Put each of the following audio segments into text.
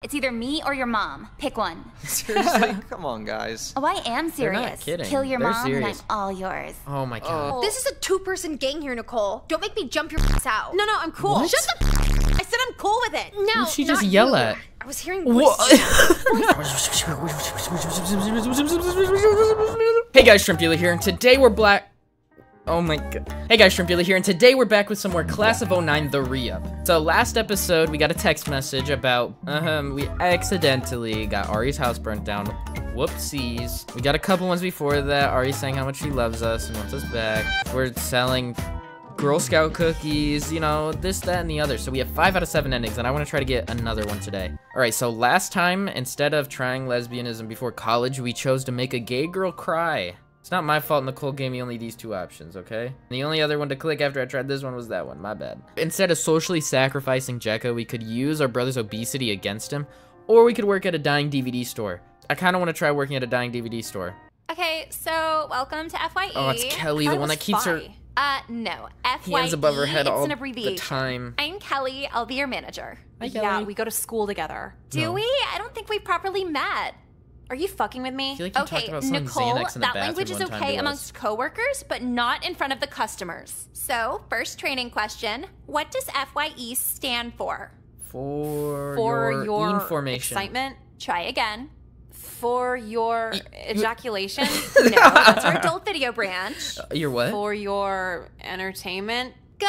It's either me or your mom. Pick one. Seriously? Come on, guys. Oh, I am They're not serious. kidding. Kill your They're mom serious. and I'm all yours. Oh my god. Oh. This is a two-person gang here, Nicole. Don't make me jump your ass out. No, no, I'm cool. What? Shut the f- I said I'm cool with it. no, Who'd she not just yell you. at? I was hearing What? hey guys, Shrimpula here, and today we're black. Oh my god. Hey guys, Shrimpula here, and today we're back with some more Class of 09 The Re-Up. So last episode, we got a text message about, um, we accidentally got Ari's house burnt down. Whoopsies. We got a couple ones before that. Ari saying how much she loves us and wants us back. We're selling Girl Scout cookies, you know, this, that, and the other. So we have five out of seven endings, and I want to try to get another one today. All right, so last time, instead of trying lesbianism before college, we chose to make a gay girl cry. It's not my fault Nicole gave me only these two options, okay? The only other one to click after I tried this one was that one, my bad. Instead of socially sacrificing Jekka, we could use our brother's obesity against him, or we could work at a dying DVD store. I kind of want to try working at a dying DVD store. Okay, so welcome to FYE. Oh, it's Kelly, the one that keeps her Uh, no. FYE. hands above her head it's all an the time. I'm Kelly. I'll be your manager. Yeah, we go to school together. Do No. we? I don't think we've properly met. Are you fucking with me? Like Okay, Nicole, Xanax in the that language is okay amongst coworkers, but not in front of the customers. So, first training question What does FYE stand for? For, For your, your information. excitement, Try again. for your ejaculation, No, that's our adult video branch. Uh, Your what? for your entertainment. Good.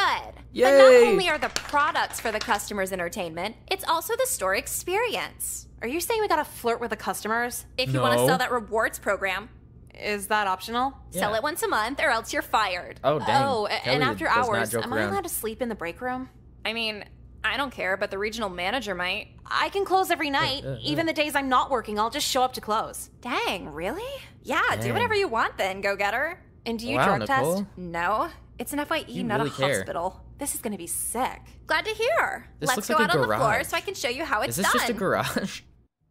But not only are the products for the customer's entertainment, it's also the store experience. Are you saying we gotta flirt with the customers? If you want to sell that rewards program, Is that optional? sell it once a month or else you're fired. Oh, dang. oh, Kelly and after hours, joke am I allowed to sleep in the break room? I mean, I don't care, but the regional manager might. I can close every night. uh, uh. Even the days I'm not working, I'll just show up to close. Dang, really? Yeah, do whatever you want then, go getter. And do you Wow, drug Nicole. test? No, it's an FYE, You not really a care. hospital. This is gonna be sick. Glad to hear. This Let's looks go like out a on the floor garage. so I can show you how it's done. Is this done. just a garage?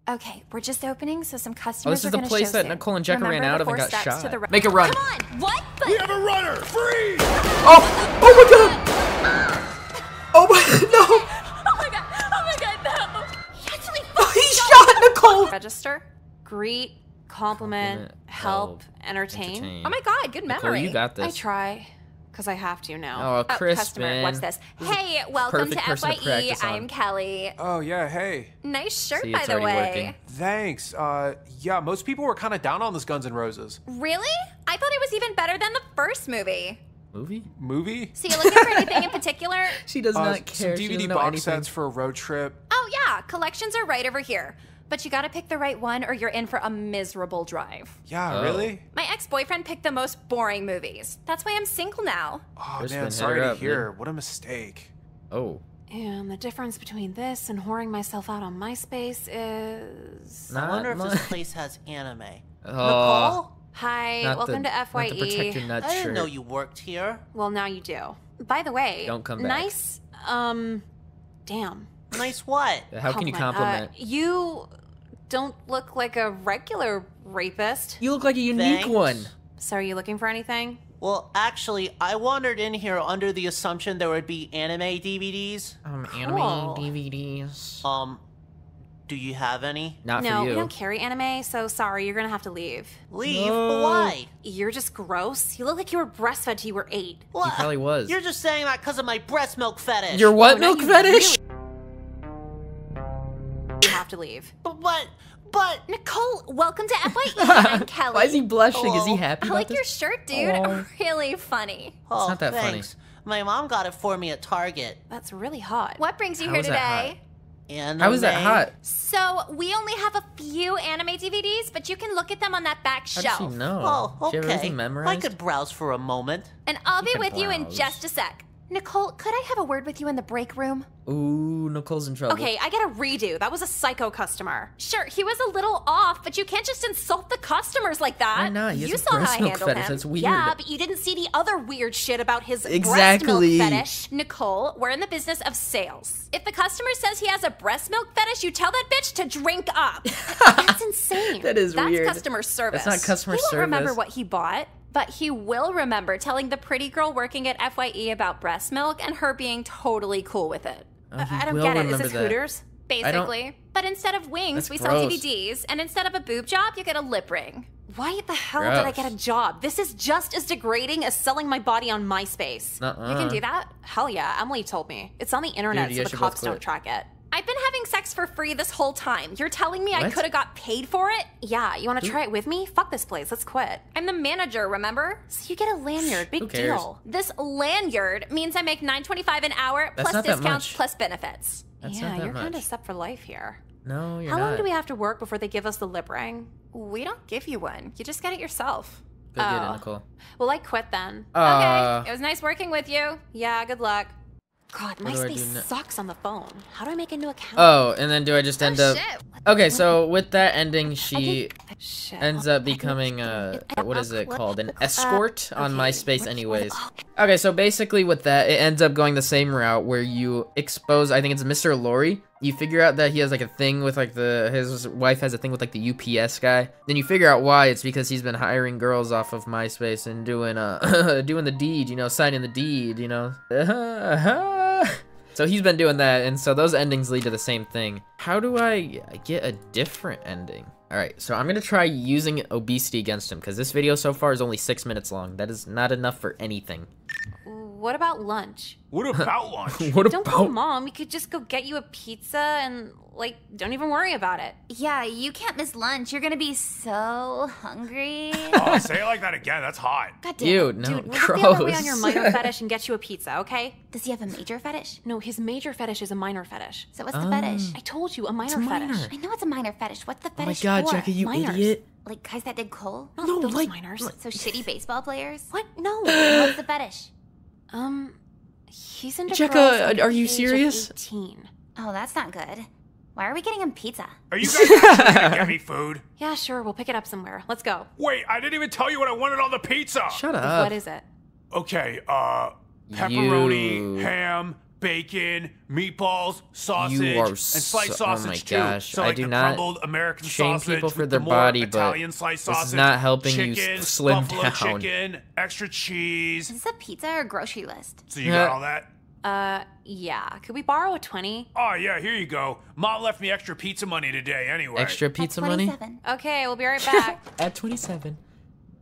Okay, we're just opening, so some oh, customers. Oh, customers this are is the place that soon. Nicole and Jekka ran out of and got shot. To the right. Make a run. Come on, what? But have a runner! Freeze! Oh! Oh my god! Oh my no! oh my god! Oh my god! No! He actually oh, He shot Nicole! Register, greet, compliment, Compliment, help, help, entertain. Entertain. Oh my god! Good Nicole, memory. you got this. I try, because I have to now. Oh, Oh, Crispin. customer, what's this? Hey, welcome to person to FYE. I'm Kelly. Oh, yeah, hey. Nice shirt, See, by the way. working. Thanks. Uh, yeah, most people were kind of down on this Guns N' Roses. Really? I thought it was even better than the first movie. Movie? Movie? So you looking for anything in particular? She does Uh, not care. She DVD doesn't know box anything. sets for a road trip. Oh yeah, collections are right over here. But you gotta pick the right one or you're in for a miserable drive. Yeah, Oh. really? My ex-boyfriend picked the most boring movies. That's why I'm single now. Oh, Crispin, man, sorry to up, hear. What a mistake. Oh. And the difference between this and whoring myself out on MySpace is. Not I wonder if this place has anime. Oh. Nicole? Hi, Not welcome the, to Not FYE. the protect your I didn't shirt. know you worked here. Well, now you do. By the way, Don't come back. nice. Um, damn. Nice what? How can you compliment? Uh, you don't look like a regular rapist. you look like a unique Thanks. one. So, are you looking for anything? Well, actually, I wandered in here under the assumption there would be anime DVDs. Um, Cool. anime DVDs. Um, do you have any? Not no, for we don't carry anime, so sorry, you're gonna have to leave. Leave? No. Why? You're just gross. You look like you were breastfed till you were eight. What? probably was. You're just saying that because of my breast milk fetish. Your what Oh, now milk you fetish? You have to leave. But, what? but. Nicole, welcome to FYE. I'm Kelly. Why is he blushing? Is he Oh, happy I like this? your shirt, dude. Oh. Really funny. Oh, not that funny. thanks. My mom got it for me at Target. That's really hot. What brings you How here is that today? Anime. How is that hot? So we only have a few anime DVDs, but you can look at them on that back How shelf. does she know? Oh, okay. everything I could browse for a moment. And I'll be can with you in just a sec. Nicole, could I have a word with you in the break room? Ooh, Nicole's in trouble. Okay, I get a redo. That was a psycho customer. Sure, he was a little off, but you can't just insult the customers like that. Why not? He you saw how I handled fetish. him. That's weird. Yeah, but you didn't see the other weird shit about his Exactly. breast milk fetish. Nicole, we're in the business of sales. If the customer says he has a breast milk fetish, you tell that bitch to drink up. That's insane. That is That's weird. customer service. That's not customer he won't remember what he bought, but he will remember telling the pretty girl working at FYE about breast milk and her being totally cool with it. Oh, I don't get it. Is this that. Hooters? Basically. But instead of wings, That's we sell. DVDs. And instead of a boob job, you get a lip ring. Why the hell did I get a job? This is just as degrading as selling my body on MySpace. Nuh-uh. You can do that? Hell yeah, Emily told me. It's on the internet, Dude, so the cops don't track it. I've been having sex for free this whole time. You're telling me I could have got paid for it? Yeah, you want to try it with me? Fuck this place. Let's quit. I'm the manager, remember? So you get a lanyard. Big deal. This lanyard means I make nine twenty five an hour That's plus discounts plus benefits. That's yeah, not that you're kind of set for life here. No, you're How not. long do we have to work before they give us the lip ring? We don't give you one. You just get it yourself. Go get it, Oh. Nicole. Well, I quit then. Uh, okay. It was nice working with you. Yeah, good luck. God, What do do MySpace sucks on the phone. How do I make a new account? Oh, and then do I just oh, end oh, up? shit. Okay, so with that ending, she oh, Shit. ends up becoming a... what is it called an uh, escort on okay. MySpace anyways. Okay, so basically with that it ends up going the same route where you expose I think it's Mr. Lori. You figure out that he has like a thing with like the his wife has a thing with like the UPS guy. Then you figure out why it's because he's been hiring girls off of MySpace and doing uh doing the deed, you know, signing the deed, you know. So he's been doing that, and so those endings lead to the same thing. How do I get a different ending? All right, so I'm gonna try using obesity against him because this video so far is only six minutes long. That is not enough for anything. What about lunch? What about lunch? What Don't call about? mom. We could just go get you a pizza and, like, don't even worry about it. Yeah, you can't miss lunch. You're gonna be so hungry. oh, say it like that again. That's hot. God damn. Ew, it. no, Dude, we'll gross. get the way on your minor fetish and get you a pizza, okay? Does he have a major fetish? No, his major fetish is a minor fetish. So what's the fetish? Oh. I told you, a minor minor. fetish. I know it's a minor fetish. What's the fetish? oh my fetish god, for? Jackie, you Minors. idiot! Like guys that did coal? Not No, those like- minors. So shitty baseball players? What? No. What's the fetish? Um, he's in. Jekka, girls are you the age of serious? 18. Oh, that's not good. Why are we getting him pizza? Are you guys gonna get me food? Yeah, sure. We'll pick it up somewhere. Let's go. Wait, I didn't even tell you what I wanted on the pizza. Shut up. what is it? Okay, uh, pepperoni, You- ham, bacon, meatballs, sausage, You are and sliced so- oh my sausage too. gosh, So I do the not crumbled American shame sausage people for their the more body, but Italian sliced this is not helping you chicken, s- slim buffalo down. chicken, extra cheese. Is this a pizza or grocery list? So you got all that? Uh, yeah. Could we borrow a 20? Oh yeah, here you go. Mom left me extra pizza money today. Anyway, Extra At pizza money 27. Okay, we'll be right back. at 27.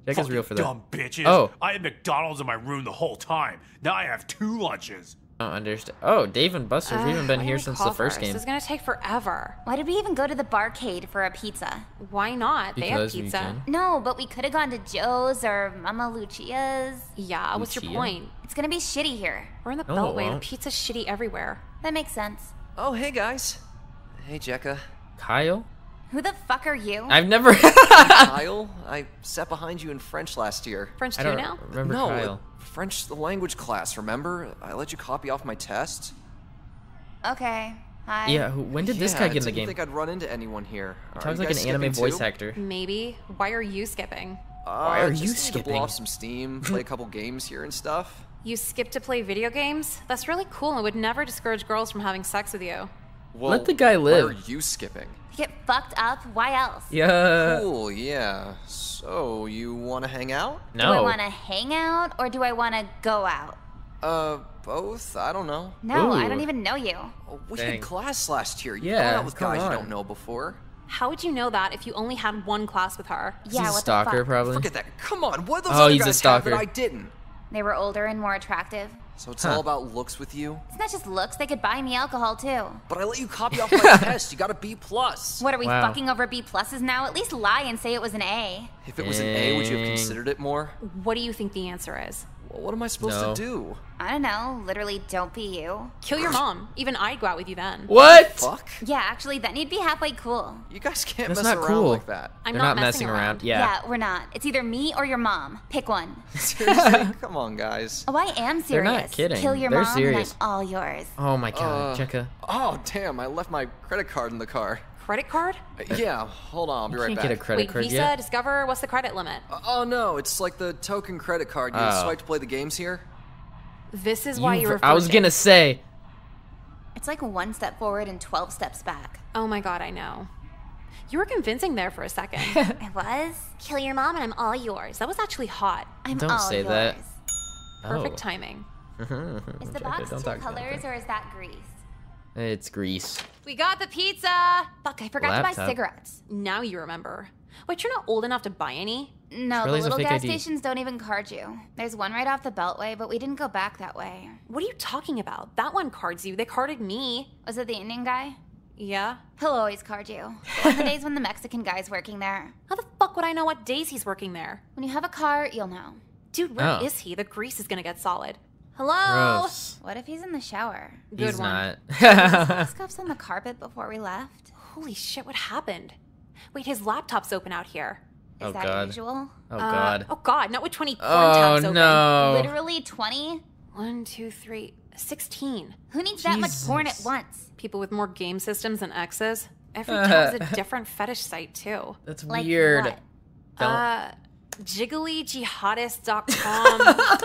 Jacka's Fucking real for that. Dumb bitches. Oh. I had McDonald's in my room the whole time. Now I have two lunches. I don't understand. Oh, Dave and Buster's Ugh, even been here since the first first? game. This is gonna take forever. Why did we even go to the barcade for a pizza? Why not? they have Because we pizza. can. No, but we could have gone to Joe's or Mama Lucia's. Yeah, what's your point? It's gonna be shitty here. We're in the No, Beltway. The pizza's shitty everywhere. That makes sense. Oh, hey guys. Hey, Jekka. Kyle? Who the fuck are you? I've never. Kyle, I sat behind you in French last year. French I too now? remember no, Kyle. French the language class, remember? I let you copy off my test. Okay. Hi. Yeah, who, when did this Yeah, guy get in the game? I didn't think I'd run into anyone here. Are Sounds like an anime voice too? actor. Maybe. Why are you skipping? Why Uh, are just you need to blow off some steam, play a couple games here and stuff. You skip to play video games? That's really cool and would never discourage girls from having sex with you. Well, Let the guy Why live. are you skipping? Get fucked up? Why else? Yeah. Cool, yeah. So, you want to hang out? No. Do I want to hang out or do I want to go out? Uh, both? I don't know. No, I don't even know you. Oh, We Dang. had class last year. You Yeah, hung out with guys on. you don't know before. How would you know that if you only had one class with her? Yeah, He's a what stalker, the fuck? probably. Forget that. Come on, what those Oh, other he's guys have that stalker. I didn't? They were older and more attractive. So it's Huh. all about looks with you? It's not just looks, they could buy me alcohol too. But I let you copy off my test. You got a B plus. What are we Wow. fucking over B pluses now? At least lie and say it was an A. If it was an A, would you have considered it more? What do you think the answer is? Well, what am I supposed No. to do? I don't know, literally don't be you. Kill your mom. Even I'd go out with you then. What? Fuck? Yeah, actually, then you'd be halfway cool. You guys can't That's mess not around cool. like that. I'm They're not, not messing around. Yeah. we're not. It's either me or your mom. Pick one. Seriously? Come on, guys. Oh, I am serious. They're not kidding. Kill your They're mom serious. and I'm all yours. Oh my god, Uh, Jekka. Oh, damn, I left my credit card in the car. Credit card? Uh, yeah, hold on, I'll be right Can't back. get a credit Wait, card Visa, yet. Discover, what's the credit limit? Uh, oh no, it's like the token credit card you Oh. swipe to play the games here. This is why You you were I was gonna say. It's like one step forward and 12 steps back. Oh my god, I know. You were convincing there for a second. I was? Kill your mom and I'm all yours. That was actually hot. I'm Don't all say yours. that. Perfect Oh. timing. Is the Jekka, box two colors or is that grease? It's grease. We got the pizza. Fuck, I forgot to buy cigarettes. Now you remember. Wait, you're not old enough to buy any? No, Shirley's a the little gas ID. stations don't even card you. There's one right off the Beltway, but we didn't go back that way. What are you talking about? That one cards you. They carded me. Was it the Indian guy? Yeah? He'll always card you. On the days when the Mexican guy's working there. How the fuck would I know what days he's working there? When you have a car, you'll know. Dude, where oh. is Oh. he? The grease is gonna get solid. Hello? Gross. What if he's in the shower? Good He's one. not. Scuffs on the carpet before we left. Holy shit, what happened? Wait, his laptop's open out here. Is Oh, that God. usual? oh Uh, god. oh god, not with 20 porn Oh tabs open. no. Literally 20? One, two, three, 16. Who needs that much porn at once? People with more game systems than exes. Every tab's a different fetish site, too. That's Like weird. what? Don't- Uh, jigglyjihadist.com,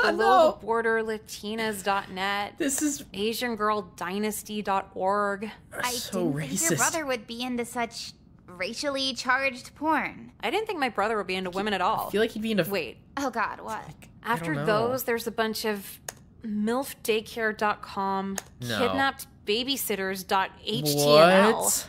below the border latinas.net, this is asiangirldynasty.org. I so didn't think your brother would be into such racially charged porn. I didn't think my brother would be into women at all. I feel like he'd be into. Wait, Oh God, what? after those, there's a bunch of milfdaycare.com, No. kidnappedabysitters.html, What?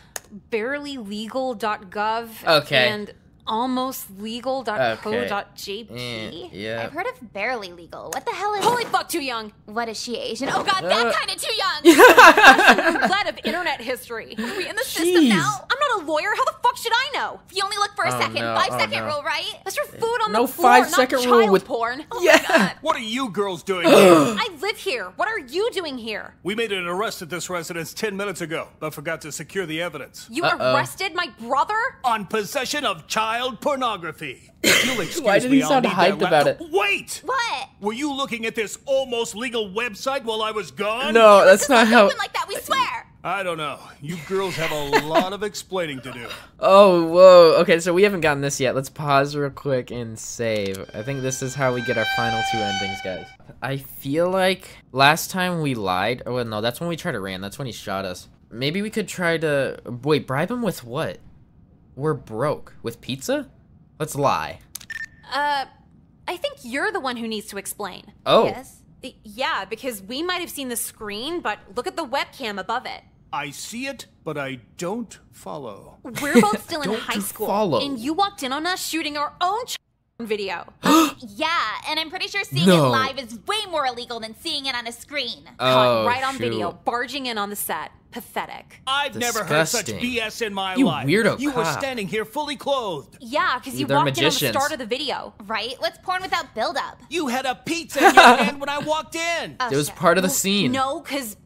barelylegal.gov, Okay. and almostlegal.co.jp. Eh, yeah. I've heard of barely legal. What the hell is? Holy fuck, too young. What is she Asian? Oh God, Uh. that kind of too young. Glad of internet history. Are we in the system now? I'm not a lawyer. How the fuck should I know? If you only look for a Oh, second, no. five Oh, second no. rule, right? That's your food on No the floor, five-second not rule with- porn. Oh yeah. What are you girls doing here? I live here. What are you doing here? we made an arrest at this residence 10 minutes ago, but forgot to secure the evidence. You Uh-oh. arrested my brother? On possession of child pornography. You'll excuse Why did me, he I'll sound hyped about it? Wait! What? Were you looking at this almost legal website while I was gone? No, that's not how. Open like that, we swear. I don't know. You girls have a lot of explaining to do. Oh, whoa. Okay, so we haven't gotten this yet. Let's pause real quick and save. I think this is how we get our final two endings, guys. I feel like last time we lied. Oh, no, that's when we tried to ran. That's when he shot us. Maybe we could try to. Wait, bribe him with what? We're broke. With pizza? Let's lie. Uh, I think you're the one who needs to explain. Oh. Yes. Yeah, because we might have seen the screen, but look at the webcam above it. I see it, but I don't follow. We're both still in Don't high school, follow. and you walked in on us shooting our own ch- video. Yeah, and I'm pretty sure seeing No. it live is way more illegal than seeing it on a screen. Oh, Caught right on shoot. video, barging in on the set. Pathetic. I've never heard such BS in my You life. weirdo You were standing here fully clothed. Yeah, because you They're walked in on the start of the video. Right? What's porn without buildup? You had a pizza in your hand when I walked in. Oh, it was part of the scene. No, because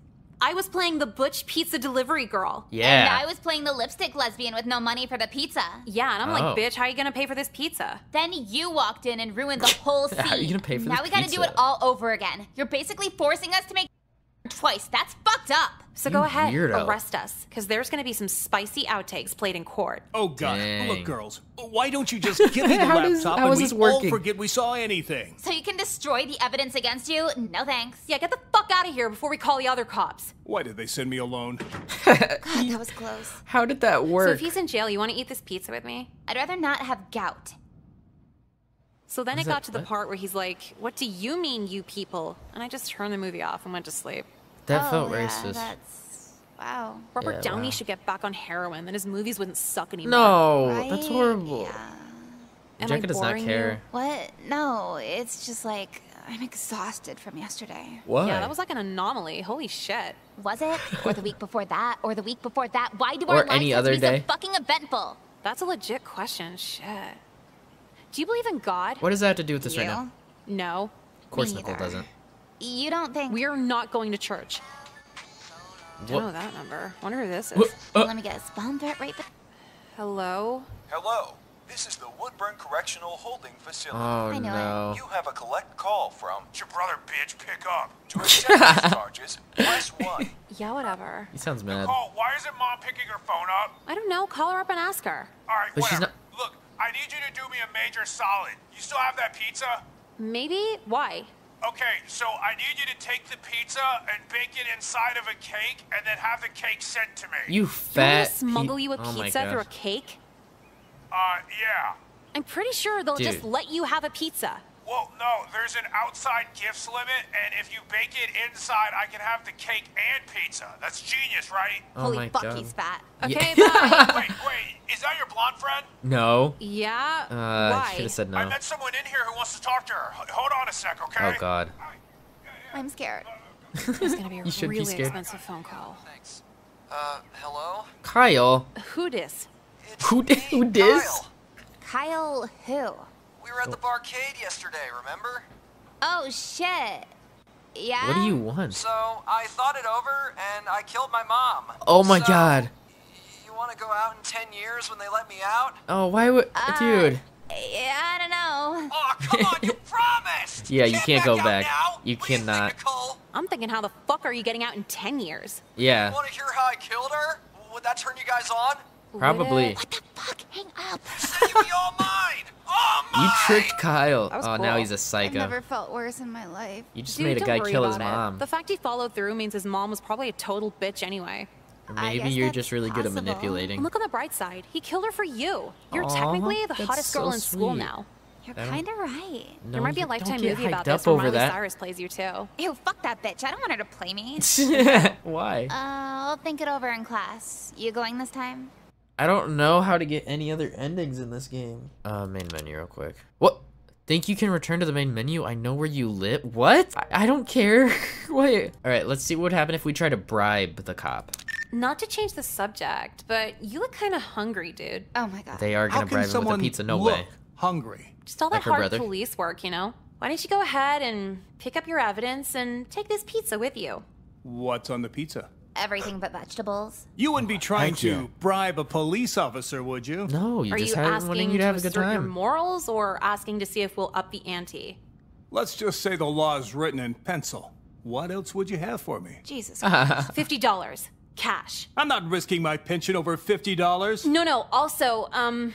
I was playing the Butch Pizza Delivery Girl. Yeah. And Yeah. I was playing the lipstick lesbian with no money for the pizza. Yeah, and I'm Oh. like, bitch, how are you gonna pay for this pizza? Then you walked in and ruined the whole scene. How are you gonna pay for now this we gotta do it all over again. You're basically forcing us to make twice. That's fucked up. So You go ahead, weirdo. arrest us, because there's gonna be some spicy outtakes played in court. Oh God! Dang. Look, girls, why don't you just give me the How does- laptop how and is we this all forget we saw anything? So you can destroy the evidence against you? No thanks. Yeah, get the fuck out of here before we call the other cops. Why did they send me alone? God, that was close. How did that work? So if he's in jail, you want to eat this pizza with me? I'd rather not have gout. So then it that- got to the what? part where he's like, "What do you mean, you people?" And I just turned the movie off and went to sleep. That oh, felt yeah, racist. That's wow. Robert Yeah, Downey wow. should get back on heroin, then his movies wouldn't suck anymore. No, Right? that's horrible. Yeah. Am I does not boring you? care. What? No, it's just like I'm exhausted from yesterday. Why? Yeah, that was like an anomaly. Holy shit. Was it? Or the week before that? Or the week before that? Why do Or our lives any have other to be day. so fucking eventful? That's a legit question. Shit. Do you believe in God? What does that have to do with this right now? No. Of course, Me Nicole neither. doesn't. You don't think? We're not going to church. What? Don't know that number. Wonder who this is. What? Uh, Let me guess. Bomb threat right there. Hello? Hello, this is the Woodburn Correctional Holding Facility. oh I know it. no. You have a collect call from it's your brother, bitch. Pick up. To accept these charges, press one. Yeah, whatever. He sounds mad. Oh, why isn't mom picking her phone up? I don't know. Call her up and ask her. All right, But she's whatever. Look, I need you to do me a major solid. You still have that pizza? Maybe? Why? Okay, so I need you to take the pizza and bake it inside of a cake and then have the cake sent to me. You You want fat. to smuggle pe- you a oh pizza through a cake? Uh, yeah. I'm pretty sure they'll just let you have a pizza. Well, no, there's an outside gifts limit, and if you bake it inside, I can have the cake and pizza. That's genius, right? Oh Holy my fuck, god. he's fat. Okay, Yeah. bye. wait, wait, is that your blonde friend? No. yeah. Uh, Why? should have said no. I met someone in here who wants to talk to her. H- Hold on a sec, okay? Oh god. I'm scared. It's gonna be a You should be really expensive phone call. Thanks. Uh, hello? Kyle. Who dis? Who me, who dis? Kyle. Kyle who? We were at the barcade yesterday, remember? Oh shit. Yeah? What do you want? So, I thought it over, and I killed my mom. Oh my So, god. You want to go out in 10 years when they let me out? Oh, why would Uh, dude? Yeah, I don't know. Oh, come on, you promised! Yeah, you can't go out back. now. You What do think, cannot. Nicole? I'm thinking, how the fuck are you getting out in 10 years? Yeah, Want to hear how I killed her? Would that turn you guys on? Probably. What the fuck? Hang up. Said you'd all mine! All mine! You tricked Kyle. That was Oh, now he's a psycho. i never felt worse in my life. You just Dude, made a guy worry kill his about it. mom. The fact he followed through means his mom was probably a total bitch anyway. Or maybe you're just really good at manipulating. And look on the bright side. He killed her for you. You're Aw, technically the that's hottest girl so in school now. You're kind of right. No, there might be a lifetime movie about this where Miley that. Cyrus plays you too. Ew, fuck that bitch. I don't want her to play me. Why? Uh, I'll think it over in class. You going this time? I don't know how to get any other endings in this game. Uh, main menu real quick. What? Think you can return to the main menu? I know where you live. What? I, I don't care. Wait. All right, let's see what would happen if we try to bribe the cop. Not to change the subject, but you look kind of hungry, dude. Oh my god. They are gonna can bribe him with someone a pizza. No way. hungry? Just all that Like hard brother. police work, you know? Why don't you go ahead and pick up your evidence and take this pizza with you? What's on the pizza? Everything but vegetables. You wouldn't be trying Thank to you. bribe a police officer, would you? No, you Are just you had asking wanting you to, to have a good assert your time. morals or asking to see if we'll up the ante? Let's just say the law is written in pencil. What else would you have for me? Jesus Christ. $50. Cash. I'm not risking my pension over $50. No, no. Also, um,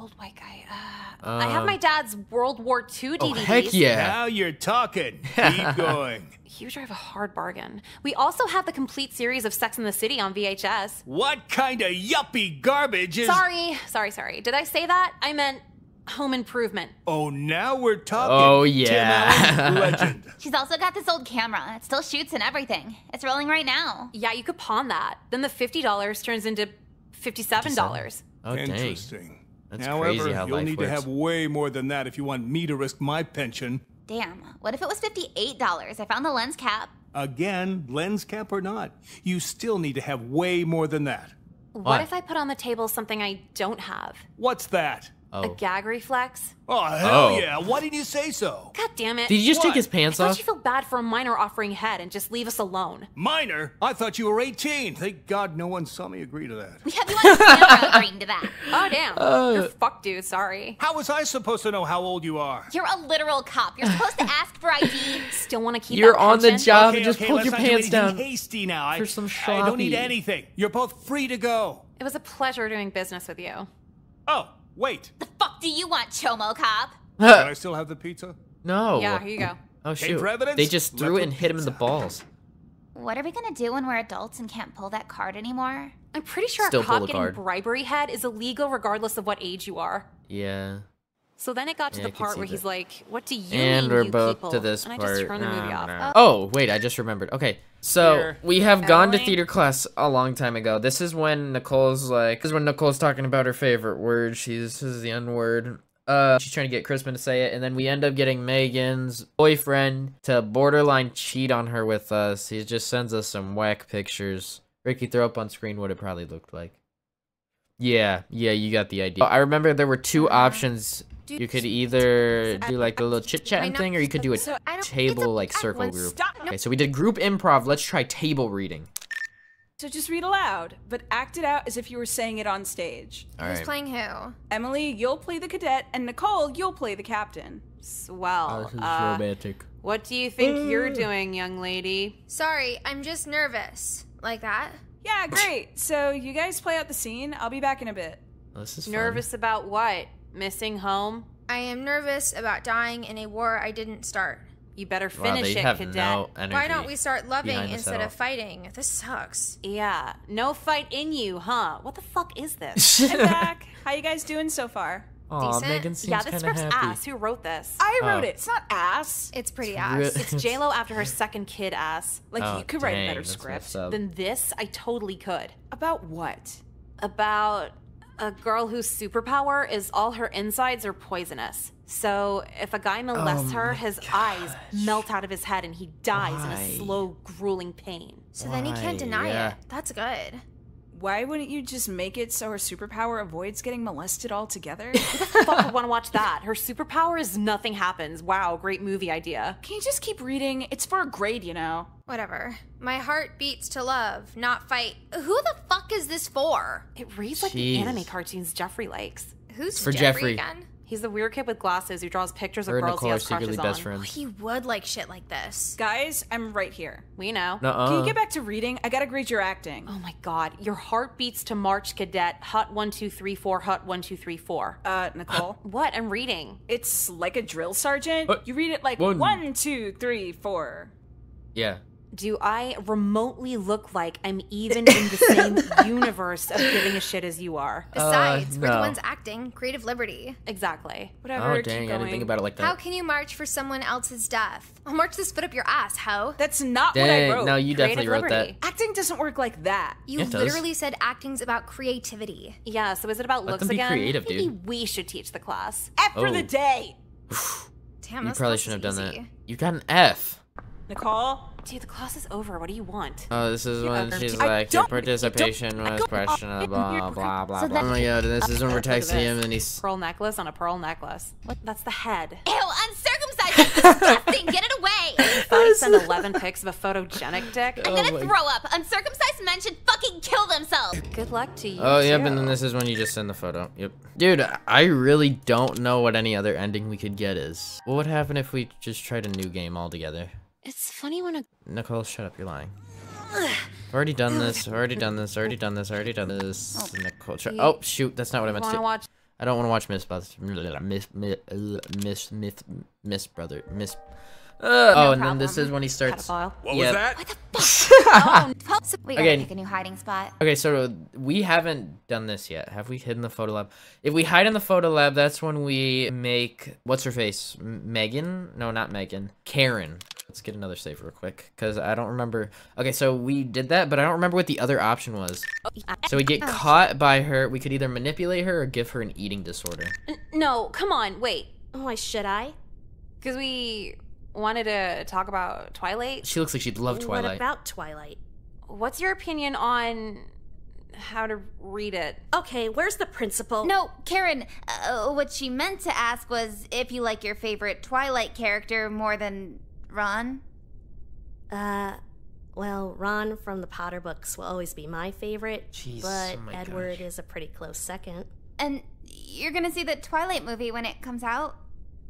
old white guy. Uh, I have my dad's World War II DVDs. Um, Oh heck yeah! Now you're talking. Keep going. You drive a hard bargain. We also have the complete series of Sex in the City on VHS. What kind of yuppie garbage is. Sorry, sorry, sorry. Did I say that? I meant Home Improvement. Oh, now we're talking. Oh, yeah. Allen, legend. She's also got this old camera. It still shoots and everything. It's rolling right now. Yeah, you could pawn that. Then the $50 turns into $57. Oh dang. Interesting. That's However, crazy how you'll life need works. to have way more than that if you want me to risk my pension. Damn. What if it was $58? I found the lens cap. Again, lens cap or not, you still need to have way more than that. What What? if I put on the table something I don't have? What's that? A Oh. gag reflex? Oh, hell Oh. yeah. Why didn't you say so? God damn it. Did you just What? take his pants I thought off? you feel bad for a minor offering head and just leave us alone. Minor? I thought you were 18. Thank God no one saw me agree to that. We have you on camera agreeing to that. Oh, damn. Uh. You're fucked, dude. Sorry. How was I supposed to know how old you are? You're a literal cop. You're supposed to ask for ID. Still want to keep You're that on the pension? job okay, and just okay, pulled let's your not do pants down. hasty now. I, for some I don't need anything. You're both free to go. It was a pleasure doing business with you. Oh, wait. The fuck do you want, Chomo cop? Do I still have the pizza? no. Yeah, here you go. Oh Came shoot! for? They just threw Left it and hit him in the balls. What are we gonna do when we're adults and can't pull that card anymore? I'm pretty sure Still a pull cop the getting card. bribery head is illegal regardless of what age you are. Yeah. So then it got to Yeah, the part see where he's like, "What do you and mean, we're you both people?" to this and part. I just turned the movie off. nah. Oh wait, I just remembered. Okay, so Here. we have gone to theater class a long time ago. This is when Nicole's like, this is when Nicole's talking about her favorite word. She uses the N word. Uh, she's trying to get Crispin to say it, and then we end up getting Megan's boyfriend to borderline cheat on her with us. He just sends us some whack pictures. Ricky, throw up on screen what it probably looked like. Yeah, yeah, you got the idea. I remember there were two options. You could either do like a little chit chatting thing, or you could do a So I don't- table like circle let's group. stop. No. Okay, so we did group improv. Let's try table reading. So just read aloud, but act it out as if you were saying it on stage. All Who's right. playing who? Emily, you'll play the cadet, and Nicole, you'll play the captain. Swell. Oh, uh, romantic. what do you think you're doing, young lady? Sorry, I'm just nervous. Like that? Yeah, great. so you guys play out the scene. I'll be back in a bit. This is fun. Nervous about what? Missing home? I am nervous about dying in a war I didn't start. You better Wow, finish they it, have cadet. no. Why don't we start loving instead of fighting? This sucks. Yeah, no fight in you, huh? What the fuck is this? I'm back. How you guys doing so far? Aw, decent. Megan seems yeah, this script's happy. ass. Who wrote this? I wrote Oh. it. It's not ass. It's pretty Re- ass. It's J Lo after her second kid ass. Like Oh, you could write a better script. than this, I totally could. About what? About a girl whose superpower is all her insides are poisonous. So if a guy molests Oh her, my his eyes melt out of his head and he dies in a slow, grueling pain. So then he can't deny Yeah. it. That's good. Why wouldn't you just make it so her superpower avoids getting molested altogether? Who the Fuck would want to watch that. Her superpower is nothing happens. Wow, great movie idea. Can you just keep reading? It's for a grade, you know. Whatever. My heart beats to love, not fight. Who the fuck is this for? It reads like Jeez. the anime cartoons Jeffrey likes. Who's For Jeffrey, Jeffrey. again? He's the weird kid with glasses who draws pictures of Her and girls Nicole he are has secretly crushes best on. friends. He would like shit like this. Guys, I'm right here. We know. Nuh-uh. Can you get back to reading? I gotta grade your acting. Oh my god, your heart beats to March Cadet, Hut 1234, Hut 1234. Uh, Nicole. What? I'm reading. It's like a drill sergeant. What? You read it like One. one, two, three, four. Yeah. Do I remotely look like I'm even in the same universe of giving a shit as you are? Besides, we're the uh, ones acting. Creative liberty. Exactly. Whatever. Oh keep dang, I didn't think about it like that. How can you march for someone else's death? I'll march this foot up your ass, ho. That's not what I wrote. no, you Creative definitely wrote liberty. Acting doesn't work like that. You It does. literally said acting's about creativity. Yeah, so is it about Let looks them be again? creative, Maybe dude. we should teach the class. F for the Oh. day. Damn, You probably shouldn't is have done that. easy. You got an F. Nicole. Dude, the class is over. What do you want? Oh, this is when she's like, your participation was questionable, blah, blah, blah, So blah. Oh my god, and this is when we're Look at texting him and he's... Pearl necklace on a pearl necklace. What? That's the head. Ew, uncircumcised. That's disgusting. Get it away. Thought I sent 11 pics of a photogenic dick. I'm Oh gonna throw up. Uncircumcised men should fucking kill themselves. Good luck to you. Oh, yep, and then this is when you just send the photo. Yep. Dude, I really don't know what any other ending we could get is. What would happen if we just tried a new game altogether? It's funny when a Nicole, shut up, you're lying. I've already done this, I've already done this, I've already done this, I've already done this. Nicole, shut Oh, shoot, that's not what I meant to do. watch. I don't want to watch Miss Bus- Miss Miss Miss Miss Miss Brother Miss. Uh, oh, and then this is when he starts. Pedophile. What Yep. was that? What the We Okay. gotta pick a new hiding spot. Okay, so we haven't done this yet. Have we hidden the photo lab? If we hide in the photo lab, that's when we make what's her face? M- Megan? No, not Megan. Karen. Let's get another save real quick because I don't remember. Okay, so we did that, but I don't remember what the other option was. So we get caught by her. We could either manipulate her or give her an eating disorder. No, come on, wait. Why should I? Because we wanted to talk about Twilight. She looks like she'd love Twilight. What about Twilight? What's your opinion on how to read it? Okay, where's the principal? No, Karen, uh, what she meant to ask was if you like your favorite Twilight character more than Ron. Uh, well, Ron from the Potter books will always be my favorite, Jeez, but oh my Edward gosh. is a pretty close second. And you're gonna see the Twilight movie when it comes out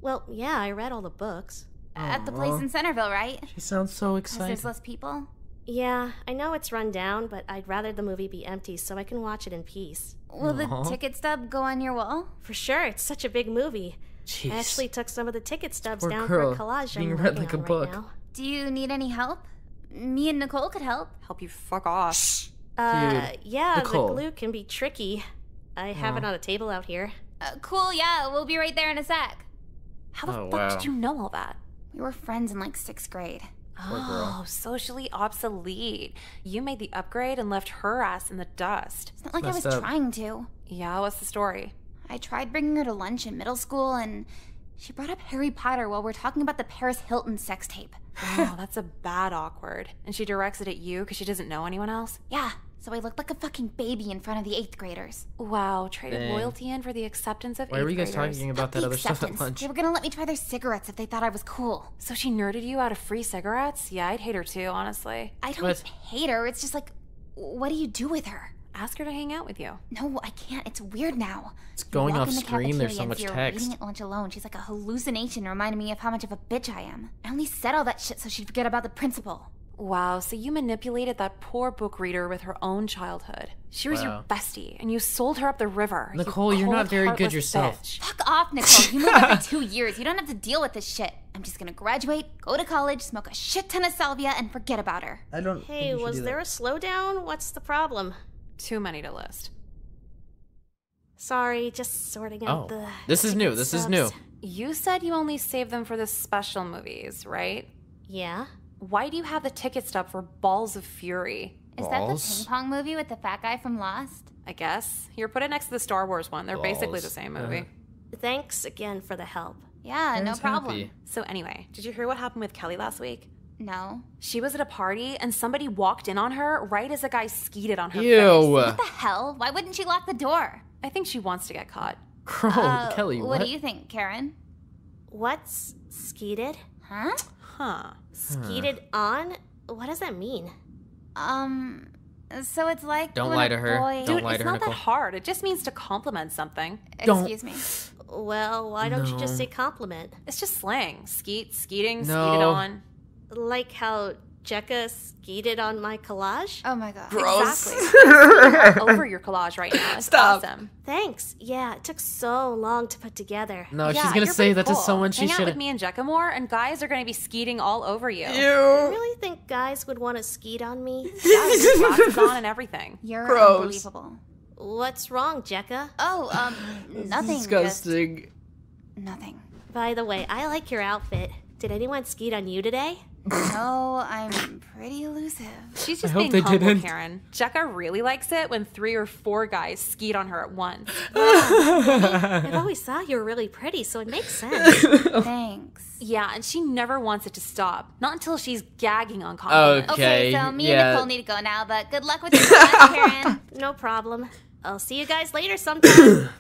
Well, yeah, I read all the books. at the place in Centerville, right? She sounds so excited. there's less people. Yeah, I know it's run down, but I'd rather the movie be empty so I can watch it in peace. Will Aw. the ticket stub go on your wall? For sure, it's such a big movie. Jeez. I actually took some of the ticket stubs Poor down girl, for a collage being I'm read like a on book. right now. Do you need any help? Me and Nicole could help. Help you fuck off. Shh. Uh, yeah, Nicole. the glue can be tricky. I have it on a table out here. Uh, cool, yeah, we'll be right there in a sec. How the Oh, fuck wow. did you know all that? We were friends in like sixth grade. Oh, socially obsolete. You made the upgrade and left her ass in the dust. It's not like I was up. trying to. Yeah, what's the story? I tried bringing her to lunch in middle school and she brought up Harry Potter while we're talking about the Paris Hilton sex tape. Wow, that's a bad awkward. And she directs it at you because she doesn't know anyone else? Yeah, so I looked like a fucking baby in front of the eighth graders. Wow, traded Dang. loyalty in for the acceptance of Why were you guys graders. talking about that The other stuff at lunch? They were gonna let me try their cigarettes if they thought I was cool. So she nerded you out of free cigarettes? Yeah, I'd hate her too, honestly. I don't What? hate her. It's just like, what do you do with her? Ask her to hang out with you. No, I can't. It's weird now. It's going Walk off in the screen. There's cafeteria so and much see her text. Reading at lunch alone. She's like a hallucination, reminding me of how much of a bitch I am. I only said all that shit so she'd forget about the principal. Wow, so you manipulated that poor book reader with her own childhood. She was Wow. your bestie, and you sold her up the river. Nicole, you're not very good yourself. bitch. Fuck off, Nicole. You move every two years. You don't have to deal with this shit. I'm just gonna graduate, go to college, smoke a shit ton of salvia, and forget about her. I don't. Hey, was there a slowdown? What's the problem? Too many to list. Sorry, just sorting Oh, out the. this is new. ticket This is new. You said you only save them for the special movies, right? Yeah. Why do you have the ticket stub for Balls of Fury? Is that the ping pong movie with the fat guy from Lost? I guess. Here, put it next to the Star Wars one. They're basically the same Uh-huh. movie. Thanks again for the help. Yeah, no Karen's problem. happy. So anyway, did you hear what happened with Kelly last week? No. She was at a party and somebody walked in on her right as a guy skeeted on her Ew. face. What the hell? Why wouldn't she lock the door? I think she wants to get caught. Bro, Uh, Kelly, what, what? do you think, Karen? What's skeeted? Huh? Huh. Skeeted on? What does that mean? Um, so it's like Don't lie to her. boy- Don't Dude, lie it's to her, not that hard. It just means to compliment something. Don't- Excuse me. Well, why don't you just say compliment? It's just slang. Skeet, skeeting, No. skeeted on. Like how Jekka skeeted on my collage? Oh my god. Gross. Exactly. Over your collage right now. It's Stop. awesome. Thanks. Yeah, it took so long to put together. No, yeah, she's gonna say pretty that to cool. someone she Hang out should with me and Jekka more, and guys are going to be skeeting all over you. You really think guys would want to skeet on me? Yeah, with glasses on and everything. You're Gross. unbelievable. What's wrong, Jekka? Oh, um, nothing. Just Disgusting. nothing. By the way, I like your outfit. Did anyone skeet on you today? No, I'm pretty elusive. She's I just hope being they humble, didn't. Karen. Jekka really likes it when three or four guys skied on her at once. I've always thought you were really pretty, so it makes sense. Thanks. Yeah, and she never wants it to stop. Not until she's gagging on compliments. Okay, so me yeah. and Nicole need to go now, but good luck with your class, Karen. no problem. I'll see you guys later sometime.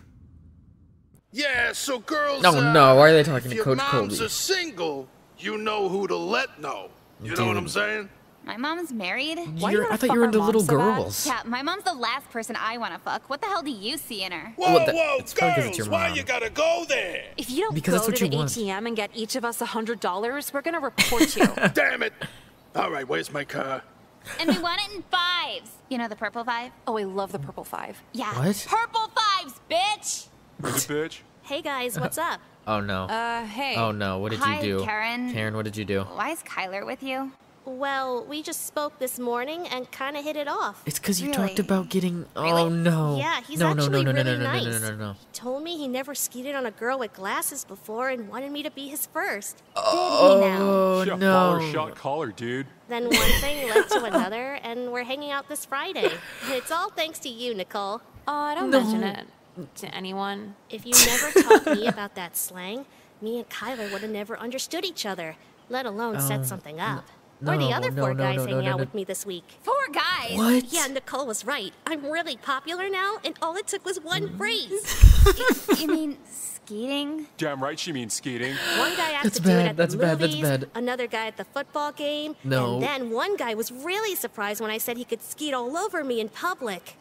Yeah, so girls. No, uh, no, why are they talking if to your Coach moms Colby? are single, you know who to let know. You know what I'm saying? My mom's married. Why you You're- wanna I thought fuck you were into mom little so bad? Yeah, my mom's the last person I want to fuck. What the hell do you see in her? Whoa, Well, that- whoa, it's probably 'cause it's girls, your why you gotta go there? If you don't Because go to the want. ATM and get each of us a hundred dollars, we're gonna report you. Damn it! All right, where's my car? And we want it in fives. You know the purple five? oh, I love the purple five. Yeah. What? Purple fives, bitch. bitch. Hey guys, what's up? Oh no. Uh, hey. oh no, what did Hi, you do? Karen. Karen, what did you do? Why is Kyler with you? Well, we just spoke this morning and kind of hit it off. It's because you talked about getting. Oh no. Yeah, he's no, no, actually no, no, really no, no, nice. no, no, no, no. He told me he never skeeted on a girl with glasses before and wanted me to be his first. Oh yeah, no. baller shot caller, dude. Then one thing led to another, and we're hanging out this Friday. It's all thanks to you, Nicole. Uh, don't No. mention it to anyone. If you never taught me about that slang, me and Kyler would have never understood each other, let alone Oh, set something up. no, or the other no, four no, guys no, no, hanging no, out no. with me this week. Four guys. What? Yeah, Nicole was right. I'm really popular now, and all it took was one Mm-hmm. phrase. You mean skating? Damn right she means skeeting. One guy asked That's to do it bad, at that's the bad, that's bad. another guy at the football game, No. and then one guy was really surprised when I said he could skeet all over me in public.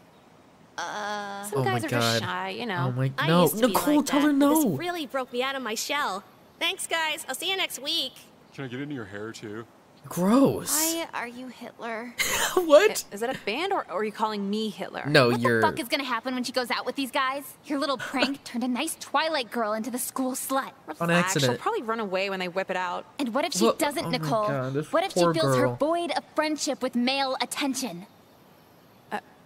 Uh, Some Oh my guys are God. just shy, you know. Oh my I no, used to be Nicole, like tell that. her no. This really broke me out of my shell. Thanks, guys. I'll see you next week. Can I get into your hair too? Gross. why are you Hitler? what? Is that a band or, or are you calling me Hitler? No, What you're. What the fuck is gonna happen when she goes out with these guys? Your little prank turned a nice Twilight girl into the school slut. On Relax, She'll probably run away when they whip it out. And what if she Well, doesn't, oh my Nicole? God, this what if she poor fills her void of friendship with male attention?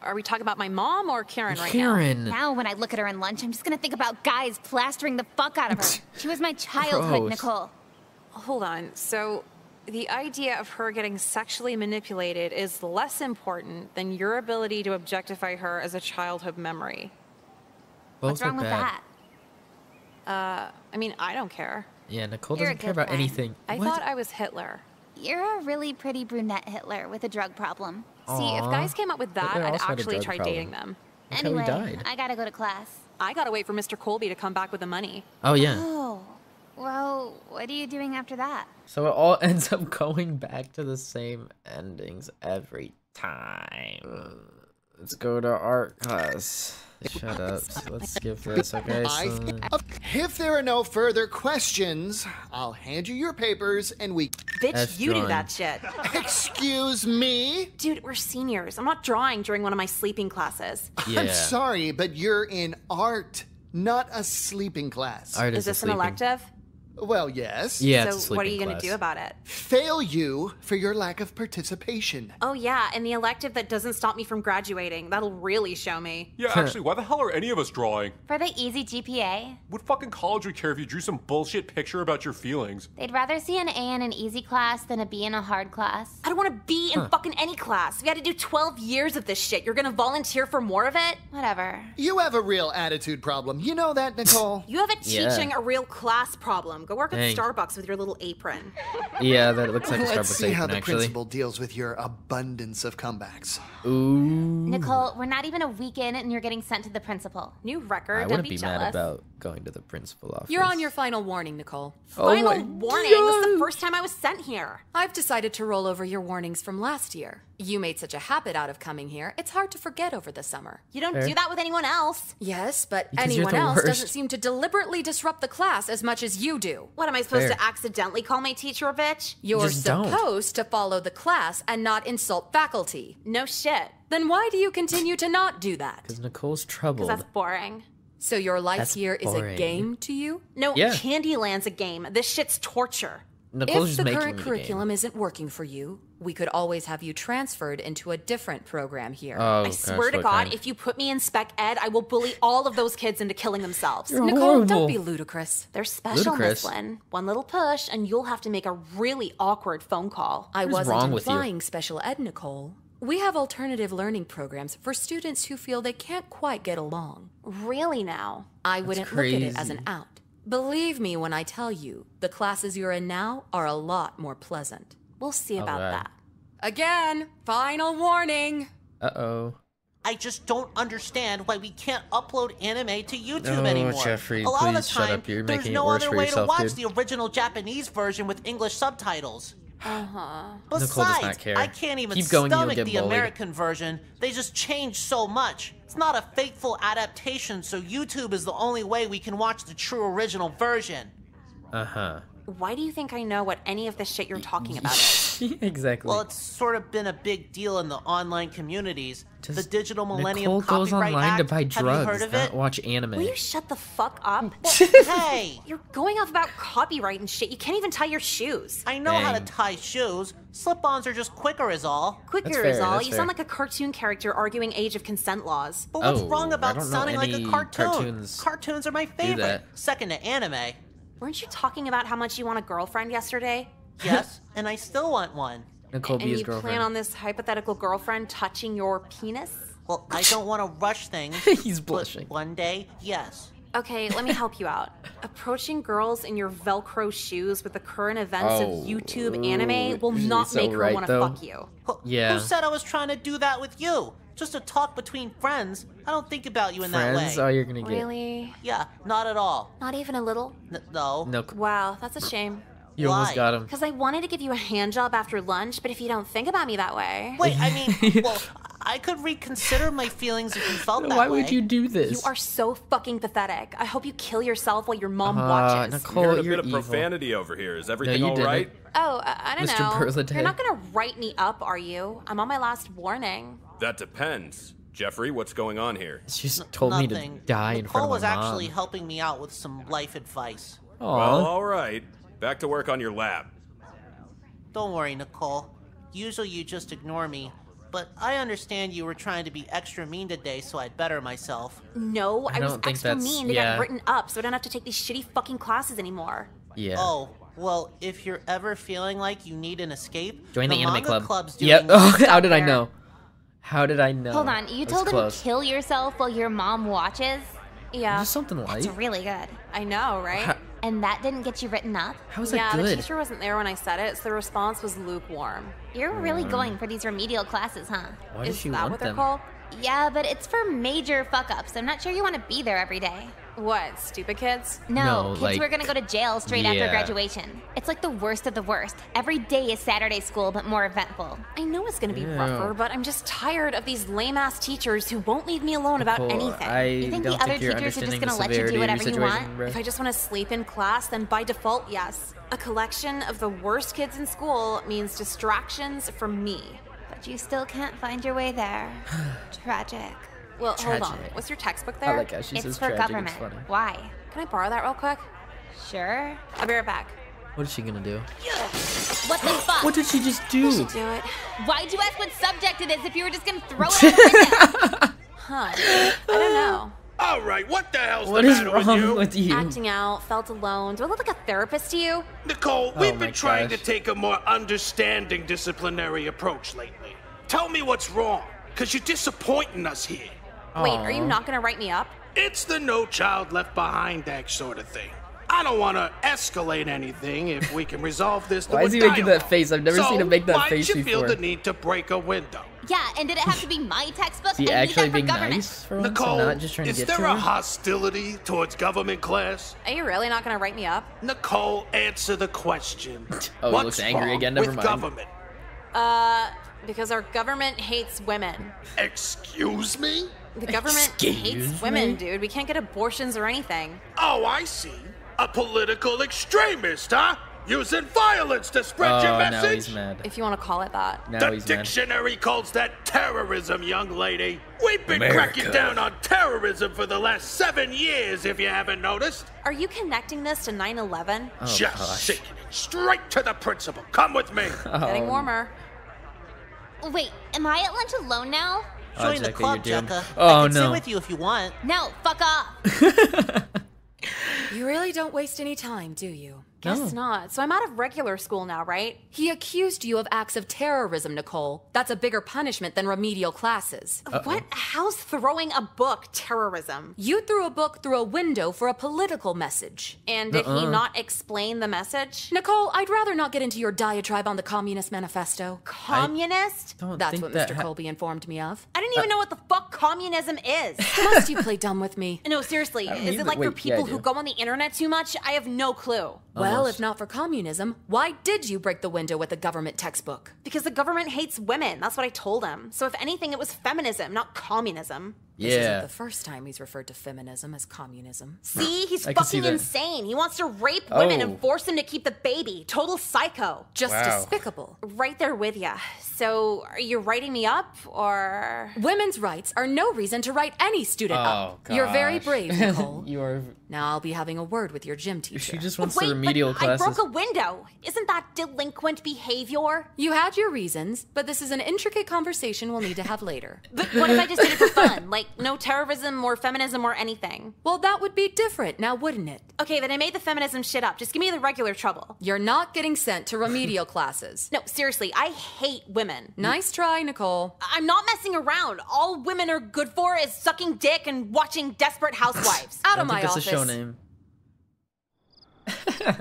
Are we talking about my mom or Karen right now? Karen. Now, when I look at her in lunch, I'm just gonna think about guys plastering the fuck out of her. She was my childhood, Gross. Nicole. Hold on. So, the idea of her getting sexually manipulated is less important than your ability to objectify her as a childhood memory. Both What's wrong with bad. that? Uh, I mean, I don't care. Yeah, Nicole You're doesn't care about friend. anything. I What? thought I was Hitler. You're a really pretty brunette Hitler with a drug problem. See, if guys came up with that, I'd also had a actually try problem. dating them. Look anyway, died. I gotta go to class. I gotta wait for Mr. Colby to come back with the money. Oh yeah. Oh, well, what are you doing after that? So it all ends up going back to the same endings every time. Let's go to art class. Shut up. Let's skip this, okay? I if there are no further questions, I'll hand you your papers and we. Bitch, F you do that shit. Excuse me? Dude, we're seniors. I'm not drawing during one of my sleeping classes. I'm sorry, but you're in art, not a sleeping class. Art Is this an elective? Well, yes. Yeah, it's a so what are you going to do about it? Fail you for your lack of participation. Oh yeah, and the elective that doesn't stop me from graduating. That'll really show me. Yeah, actually, why the hell are any of us drawing? For the easy GPA, What fucking college would care if you drew some bullshit picture about your feelings? they'd rather see an A in an easy class than a B in a hard class. I don't want to be in Huh. fucking any class. We had to do 12 years of this shit. You're gonna volunteer for more of it? Whatever. You have a real attitude problem. You know that, Nicole? You have a Yeah. teaching a real class problem. Go work Dang. at Starbucks with your little apron. Yeah, that looks like a Starbucks Let's Starbucks see how the actually. principal deals with your abundance of comebacks. Ooh. Nicole, we're not even a week in and you're getting sent to the principal. New record. I don't wouldn't be, be jealous. mad about going to the principal office. You're on your final warning, Nicole. Oh Final my warning. This is the first time I was sent here. I've decided to roll over your warnings from last year. You made such a habit out of coming here, it's hard to forget over the summer. You don't Fair. do that with anyone else. Yes, but Because anyone else worst. doesn't seem to deliberately disrupt the class as much as you do. What am I supposed Fair. to accidentally call my teacher a bitch? You're just don't. supposed to follow the class and not insult faculty. No shit. Then why do you continue to not do that? Because Nicole's trouble. Because troubled. that's boring. So your life That's here is boring. a game to you? No, Yeah. Candyland's a game. This shit's torture. Nicole's if the making current me curriculum isn't working for you, we could always have you transferred into a different program here. Oh, I gosh, swear to God, kind? if you put me in spec ed, I will bully all of those kids into killing themselves. You're Nicole, horrible. don't be ludicrous. They're special, Ludicrous. Miss Lynn. One little push, and you'll have to make a really awkward phone call. I What is wasn't wrong with you? implying special ed, Nicole. We have alternative learning programs for students who feel they can't quite get along. Really now? I wouldn't look at it as an out. Believe me when I tell you, the classes you're in now are a lot more pleasant. We'll see about Alright. that. Again, final warning. Uh oh. I just don't understand why we can't upload anime to YouTube No, anymore. Jeffrey, a lot of the please shut time, up. You're there's no other way yourself, to watch dude. the original Japanese version with English subtitles. Uh huh. Besides, does not care. I can't even Keep going, stomach the bullied. American version. They just changed so much. It's not a faithful adaptation, so YouTube is the only way we can watch the true original version. Uh huh. Why do you think I know what any of this shit you're talking about is? exactly. Well, it's sort of been a big deal in the online communities. the Digital Millennium Nicole goes online Act. to buy drugs, not it? watch anime. Will you shut the fuck up? hey, You're going off about copyright and shit. You can't even tie your shoes. I know how to tie shoes. Slip-ons are just quicker, is all. Quicker That's is all. that's You sound like a cartoon character arguing age of consent laws. But what's Oh, wrong about sounding like a any cartoon? cartoons Cartoons are my favorite. Second to anime. Weren't you talking about how much you want a girlfriend yesterday? Yes, and I still want one. Nicole and be his you girlfriend. plan on this hypothetical girlfriend touching your penis? Well, I don't want to rush things. He's blushing. One day, yes. Okay, let me help you out. Approaching girls in your Velcro shoes with the current events Oh, of YouTube anime will you're not so make her right, want to fuck you. Who- Yeah. Who said I was trying to do that with you? Just a talk between friends. I don't think about you in Friends, that way. all you're gonna get. Really? Yeah, not at all. Not even a little? N- no. No, Wow, that's a shame. you almost got him. Because I wanted to give you a hand job after lunch, but if you don't think about me that way. Wait, I mean, well, I could reconsider my feelings if you felt that Why way. would you do this? You are so fucking pathetic. I hope you kill yourself while your mom Uh, watches. Nicole, Heard a you're bit of profanity over here. Is everything you all didn't. right? Oh, I, I don't Mr. know. Berladay. You're not gonna write me up, are you? I'm on my last warning. That depends. Jeffrey, what's going on here? She just told me to Nothing. die in Nicole front of my was mom. actually helping me out with some life advice. Aw. Well, all right. Back to work on your lab. Don't worry, Nicole. Usually you just ignore me, but I understand you were trying to be extra mean today, so I'd better myself. No, I I, was think extra that's- mean to yeah. get written up, so I don't have to take these shitty fucking classes anymore. Yeah. Oh, well, if you're ever feeling like you need an escape, Join the, anime manga club. club's doing Yep. Oh, how did I there. know? How did I know? Hold on, you That's told him close. kill yourself while your mom watches? Yeah. Just something light. It's really good. I know, right? How- And that didn't get you written up? How's that yeah, the teacher wasn't there when I said it, so the response was lukewarm. You're really Mm. going for these remedial classes, huh? Why does she that want what they're them? called? Yeah, but it's for major fuck ups. I'm not sure you want to be there every day. What, stupid kids? No, No, kids like- who are gonna go to jail straight after graduation. It's like the worst of the worst. Every day is Saturday school, but more eventful. I know it's gonna be Ew. rougher, but I'm just tired of these lame ass teachers who won't leave me alone about Nicole, anything. I You think the don't other think teachers are just gonna let you do whatever you want? bro. If I just want to sleep in class, then by default, yes. A collection of the worst kids in school means distractions from me. But you still can't find your way there. Tragic. Well, hold on. What's your textbook I there? like how she it's says for tragic. government. It's funny. Why? Can I borrow that real quick? Sure. I'll be right back. What is she gonna do? What the fuck? What did she just do? Do it. Why'd you ask what subject it is if you were just gonna throw it out the window? Huh. I don't know. All right, what the hell's What the is matter wrong with you? with you? Acting out, felt alone. Do I look like a therapist to you? Nicole, Oh we've my been trying to take a more understanding disciplinary approach lately. Tell me what's wrong, because you're disappointing us here. Wait, are you not gonna write me up? It's the no child left behind act sort of thing. I don't want to escalate anything if we can resolve this Why is a he making that face? I've never so seen him make that face before. why'd you feel the need to break a window? Yeah, and did it have to be my textbook? Is he actually being government. nice for once Nicole, not just trying is to get there to a her? hostility towards government class? Are you really not gonna write me up? Nicole, answer the question. Oh, he looks angry again, never with mind. government? Uh, because our government hates women. Excuse me? The government Excuse hates women, me? dude. We can't get abortions or anything. Oh, I see. A political extremist, huh? Using violence to spread your Oh, now message? he's mad. If you want to call it that. Now the he's mad. dictionary calls that terrorism, young lady. We've been America. cracking down on terrorism for the last seven years, if you haven't noticed. Are you connecting this to 9 11? Oh, Just gosh. sickening. Straight to the principal. Come with me. Oh. Getting warmer. Wait, am I at lunch alone now? Oh, Join the club, you're. Jecka. Oh, I can sit with you if you want. No, fuck off. You really don't waste any time, do you? Guess not. So I'm out of regular school now, right? He accused you of acts of terrorism, Nicole. That's a bigger punishment than remedial classes. What? How's throwing a book terrorism? You threw a book through a window for a political message. And did he Uh-uh. not explain the message? Nicole, I'd rather not get into your diatribe on the Communist Manifesto. Communist? That's what that Mr. ha- Colby informed me of. I didn't uh, even know what the fuck communism is. Must you play dumb with me? no, seriously. Is either. it like Wait, for yeah, I people who go on the internet too much? I have no clue. Well, Almost. if not for communism, why did you break the window with a government textbook? Because the government hates women. That's what I told him. So if anything, it was feminism, not communism. This isn't Yeah. the first time he's referred to feminism as communism. See, he's I can see fucking insane. He wants to rape women Oh. and force them to keep the baby. Total psycho. Just Wow. despicable. Right there with ya. So, are you writing me up or? Women's rights are no reason to write any student Oh, up. You're very brave, Nicole. you are. now I'll be having a word with your gym teacher. She just wants Wait, the remedial but classes. I broke a window. Isn't that delinquent behavior? You had your reasons, but this is an intricate conversation we'll need to have later. But what if I just did it for fun? Like no terrorism or feminism or anything. Well, that would be different, now wouldn't it? Okay, then I made the feminism shit up. Just give me the regular trouble. You're not getting sent to remedial classes. No, seriously, I hate women. Nice try, Nicole. I'm not messing around. All women are good for is sucking dick and watching Desperate Housewives. Out I of think my that's office. a show name.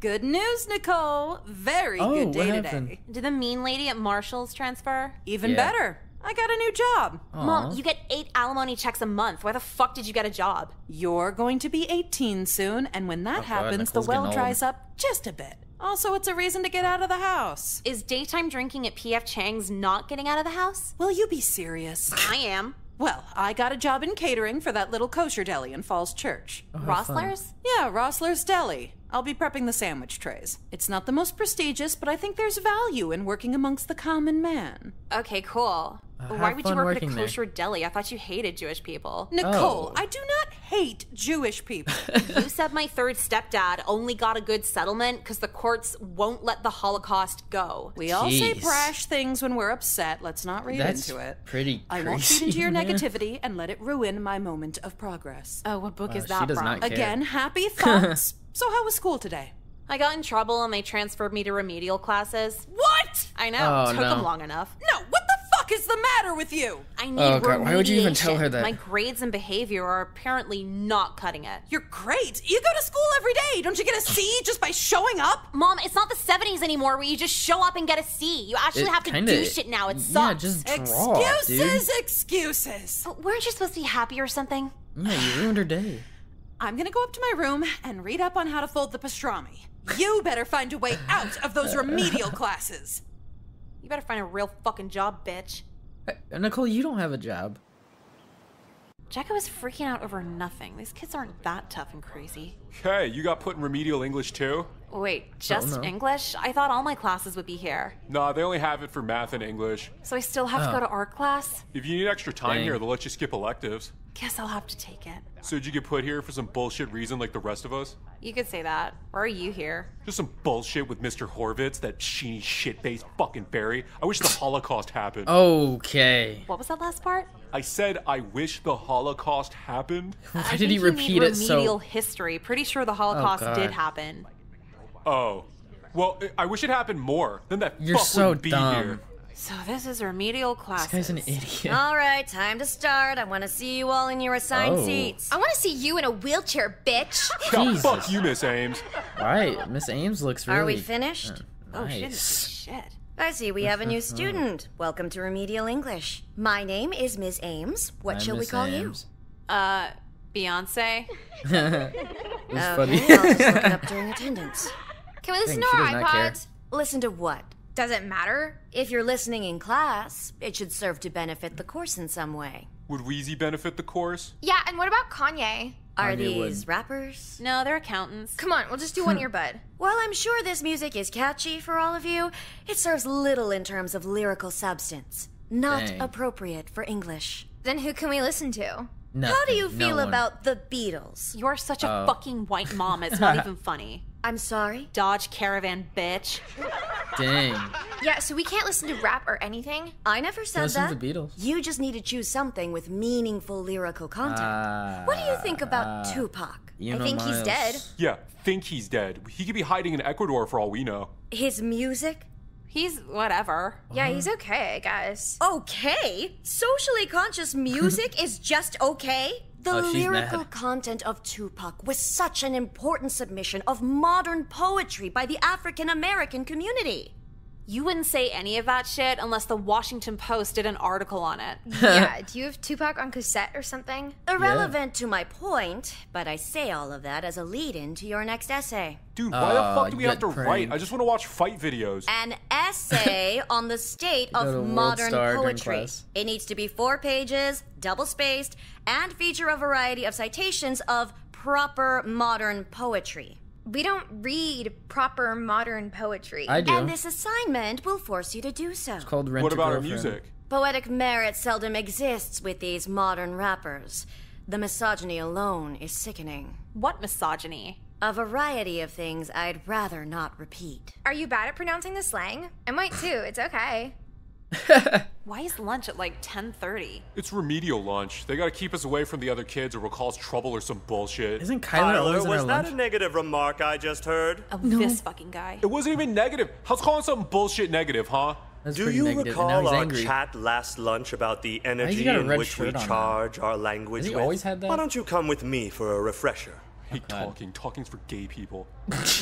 Good news, Nicole. Very Oh, good day happened? today. Did the mean lady at Marshall's transfer? Even Yeah. better. I got a new job. Mom, you get eight alimony checks a month. Why the fuck did you get a job? You're going to be 18 soon, and when that Oh, happens, Nicole's the well getting old. dries up just a bit. Also, it's a reason to get out of the house. Is daytime drinking at PF Chang's not getting out of the house? Will you be serious? I am. Well, I got a job in catering for that little kosher deli in Falls Church. Oh, have fun. Rossler's? Yeah, Rossler's Deli. I'll be prepping the sandwich trays. It's not the most prestigious, but I think there's value in working amongst the common man. Okay, cool. Uh, Why would you work at a working there. kosher deli? I thought you hated Jewish people. Nicole, Oh. I do not hate Jewish people. you said my third stepdad only got a good settlement because the courts won't let the Holocaust go. We all say brash things when we're upset. Let's not read That's into it. pretty I won't feed into your man. negativity and let it ruin my moment of progress. Oh, what book Wow, is she that does from? not care. Again, happy thoughts. so, how was school today? I got in trouble and they transferred me to remedial classes. What? I know. Oh, took no. them long enough. No, what the fuck is the matter with you? I need Oh, God, why would you even tell remediation. her that? My grades and behavior are apparently not cutting it. You're great. You go to school every day. Don't you get a C just by showing up? Mom, it's not the 70s anymore where you just show up and get a C. You actually It have to kinda- do shit now. It sucks. yeah, just draw, excuses, dude. excuses. But weren't you supposed to be happy or something? Yeah, you ruined her day. I'm gonna go up to my room and read up on how to fold the pastrami. You better find a way out of those remedial classes. You better find a real fucking job, bitch. Hey, Nicole, you don't have a job. Jacko is freaking out over nothing. These kids aren't that tough and crazy. Hey, you got put in remedial English too? Wait, just no. English? I thought all my classes would be here. Nah, they only have it for math and English. So I still have to Oh. go to art class? If you need extra time Dang. here, they'll let you skip electives. Guess I'll have to take it. So did you get put here for some bullshit reason like the rest of us? You could say that. Why are you here? Just some bullshit with Mr. Horvitz, that sheeny shit-faced fucking fairy. I wish the Holocaust happened. Okay. What was that last part? I said I wish the Holocaust happened. Why I did think he you repeat mean it so? remedial history. Pretty sure the Holocaust oh, God. did happen. Oh. Well, I- I wish it happened more. Then that You're fuck so wouldn't be dumb. here. So this is remedial class. This classes. guy's an idiot. All right, time to start. I want to see you all in your assigned Oh. seats. I want to see you in a wheelchair, bitch. Yeah, Jesus. fuck you, Miss Ames. Right, Miss Ames looks really. Are we finished? uh, Oh, shit, shit. I see we have a new student. Welcome to Remedial English. My name is Miss Ames. What Hi, shall we Miss call Ames. Uh, Beyonce? it was you? funny. Okay, I'll just look it up during attendance. Can we listen Dang, to our does care. iPods? Listen to what? Does it matter? If you're listening in class, it should serve to benefit the course in some way. Would Weezy benefit the course? Yeah, and what about Kanye? Are Kanye these would. rappers? No, they're accountants. Come on, we'll just do one earbud. While I'm sure this music is catchy for all of you, it serves little in terms of lyrical substance. Not Dang. appropriate for English. Then who can we listen to? How do you Nothing, no feel about the Beatles? You're such a Oh. fucking white mom. It's not even funny. I'm sorry? Dodge Caravan, bitch. Dang. Yeah, so we can't listen to rap or anything? I never said Listen that. to the Beatles. You just need to choose something with meaningful lyrical content. what do you think about Ah, Tupac? you I know think he's dead. Yeah, think he's dead. He could be hiding in Ecuador for all we know. His music? He's whatever. Yeah, he's okay, I guess. Okay? Socially conscious music is just okay? The Oh, lyrical mad. content of Tupac was such an important submission of modern poetry by the African American community. You wouldn't say any of that shit unless the Washington Post did an article on it. yeah, do you have Tupac on cassette or something? Irrelevant to my point, but I say all of that as a lead in to your next essay. Dude, why the uh, fuck do we have to got write? I just want to watch fight videos. An essay on the state of World modern poetry. It needs to be four pages, double spaced, and feature a variety of citations of proper modern poetry. We don't read proper modern poetry. I do. And this assignment will force you to do so. It's called Rent What a about our music? Poetic merit seldom exists with these modern rappers. The misogyny alone is sickening. What misogyny? A variety of things I'd rather not repeat. Are you bad at pronouncing the slang? I might too. It's okay. Why is lunch at like 10:30? It's remedial lunch. They gotta keep us away from the other kids or we'll cause trouble or some bullshit. Isn't Kyler always in our was that lunch? a negative remark I just heard? Oh, this fucking guy. It wasn't even negative. How's calling something bullshit negative, huh? That's Do pretty you negative, and now recall our angry. chat last lunch about the energy in which we shirt on now? charge our language Has he with? always had that? Why don't you come with me for a refresher? Hey, oh, talking. Talking's for gay people.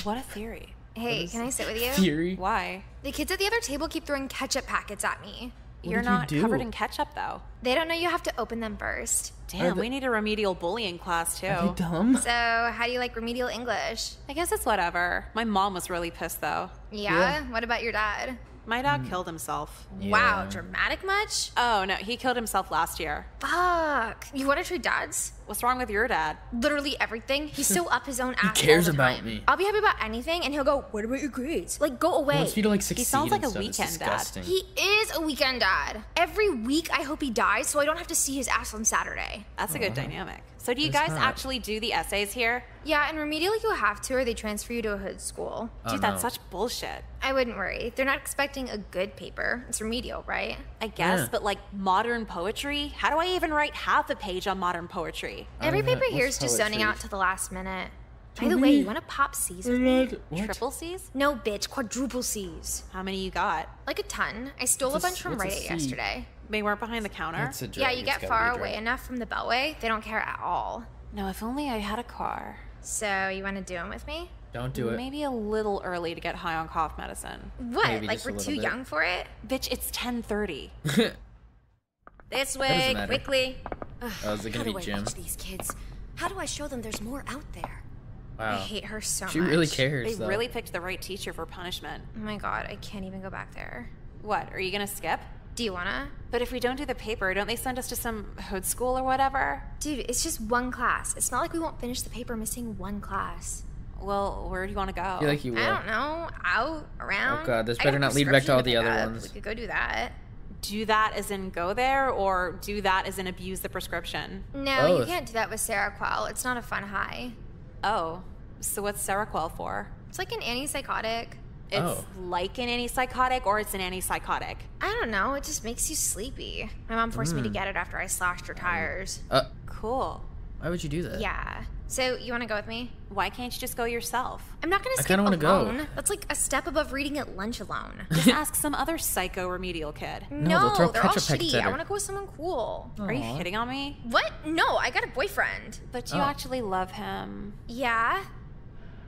What a theory. Hey, can I sit with you? Theory. Why? The kids at the other table keep throwing ketchup packets at me. You're did you not covered in ketchup though. They don't know you have to open them first. Damn, we need a remedial bullying class too. Are they dumb? So, how do you like remedial English? I guess it's whatever. My mom was really pissed though. Yeah? What about your dad? My dad mm. killed himself. Wow, dramatic much? Oh no, he killed himself last year. Fuck. You want to trade dads? What's wrong with your dad? Literally everything. He's so up his own ass. He cares all the about time. me. I'll be happy about anything, and he'll go, What about your grades? Like, go away. He wants me to like succeed He sounds like and a stuff. Weekend dad. He is a weekend dad. Every week, I hope he dies so I don't have to see his ass on Saturday. That's a good dynamic. So do you It's guys hot. actually do the essays here? Yeah, and remedial you have to, or they transfer you to a hood school. Dude, Oh, that's no. such bullshit. I wouldn't worry. They're not expecting a good paper. It's remedial, right? I guess, Yeah. but like modern poetry? How do I even write half a page on modern poetry? Every paper here is just zoning out to the last minute. By the way, you want to pop C's with me? What? Triple C's? No, bitch, quadruple C's. How many you got? Like a ton. I stole What's a a- bunch from what's a Rite Aid yesterday. They weren't behind the counter? It's a drug. Yeah, you get far away enough from the beltway, they don't care at all. No, if only I had a car. So, you want to do them with me? Don't do it. Maybe a little early to get high on cough medicine. What? Maybe like we're too bit. young for it? Bitch, it's 10:30. This doesn't way, matter. quickly. Oh, is it How gonna do be I Jim? these kids? How do I show them there's more out there? Wow. I hate her so She much. really They cares though. really picked the right teacher for punishment. Oh my god, I can't even go back there. What, are you gonna skip? Do you wanna? But if we don't do the paper, don't they send us to some hood school or whatever? Dude, it's just one class. It's not like we won't finish the paper missing one class. Well, where do you want to go? I feel like you will. I don't know. Out, around. Oh god, this better not lead back to all the other up. ones. We could go do that. do that as in go there, or do that as in abuse the prescription? No, you can't do that with Seroquel. It's not a fun high. Oh, so what's Seroquel for? It's like an antipsychotic. It's Oh. like an antipsychotic, or it's an antipsychotic. I don't know. It just makes you sleepy. My mom forced me to Mm. get it after I slashed her tires. Uh, Cool. why would you do that? Yeah. So you want to go with me? Why can't you just go yourself? I'm not gonna skip kinda go. alone. That's like a step above reading at lunch alone. Just ask some other psycho remedial kid. No, they'll throw they're all shitty. I want to go with someone cool. Are you Aw. hitting on me? What? No, I got a boyfriend. But do you Oh. actually love him. Yeah.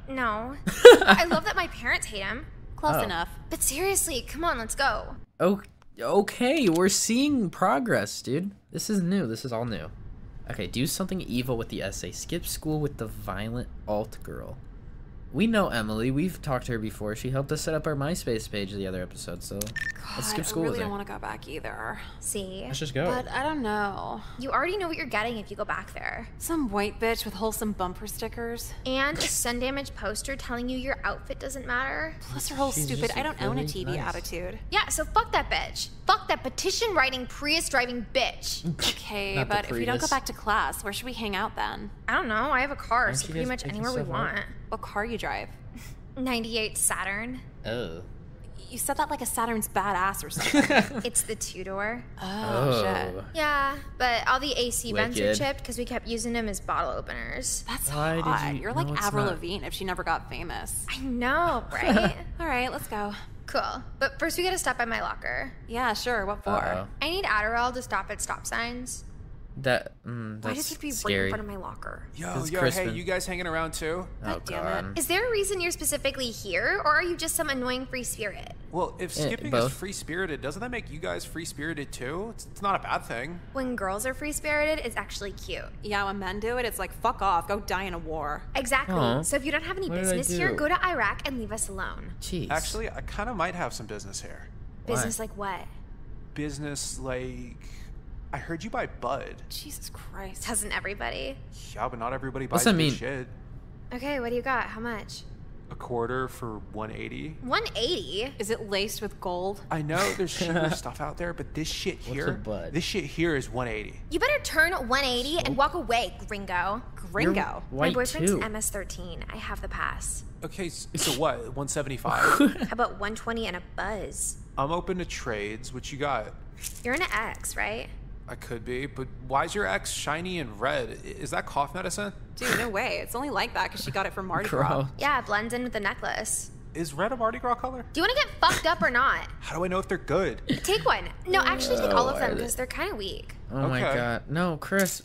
No. I love that my parents hate him. Close Oh. enough. But seriously, come on, let's go. Oh, okay, we're seeing progress, dude. This is new. This is all new. Okay, do something evil with the essay. Skip school with the violent alt girl. We know Emily. We've talked to her before. She helped us set up our MySpace page the other episode, so let's skip school I really with her. don't want to go back either. See? Let's just go. But I don't know. You already know what you're getting if you go back there. Some white bitch with wholesome bumper stickers. And a sun damaged poster telling you your outfit doesn't matter. Plus her whole She's stupid I don't own a TV nice. attitude. Yeah, so fuck that bitch. Fuck that petition writing, Prius driving bitch. Okay, Not but if we don't go back to class, where should we hang out then? I don't know. I have a car, Aren't so pretty much picking anywhere we stuff up? Want. What car you drive? 98 Saturn. Oh. You said that like a Saturn's badass or something. It's the two door. Oh, oh, shit. Oh. Yeah, but all the AC vents are chipped because we kept using them as bottle openers. That's Why did hot. you- You're like it's Avril not. Lavigne if she never got famous. I know, right? All right, let's go. cool. But first, we gotta stop by my locker. Yeah, sure. What for? Uh-oh. I need Adderall to stop at stop signs. That, mm, Why that's does it be right scary. in front of my locker? Yo, It's yo, Crispin. hey, you guys hanging around too? oh, God. it! Is there a reason you're specifically here, or are you just some annoying free spirit? Well, if Eh, skipping both. is free spirited, doesn't that make you guys free spirited too? It's, it's not a bad thing. When girls are free spirited, it's actually cute. Yeah, when men do it, it's like fuck off, go die in a war. Exactly. Aw. So if you don't have any What business here, go to Iraq and leave us alone. Jeez. Actually, I kind of might have some business here. Why? Business like what? Business like. I heard you buy Bud. Jesus Christ. Doesn't everybody? Yeah, but not everybody buys What's that mean? shit. Okay, what do you got? How much? A quarter for 180. 180. Is it laced with gold? I know there's cheaper stuff out there, but this shit What's a here, Bud? this shit here is 180. You better turn 180 and walk away, gringo. Gringo. My White boyfriend's too. MS13. I have the pass. Okay, s- so what? 175. How about 120 and a buzz? I'm open to trades. What you got? You're an ex, right? I could be, but why is your ex shiny and red? Is that cough medicine? Dude, no way. It's only like that because she got it from Mardi Gras. Yeah, it blends in with the necklace. Is red a Mardi Gras color? Do you want to get fucked up or not? How do I know if they're good? Take one. No, actually take all of Oh, them because they're kind of weak. Oh my god. No, Chris.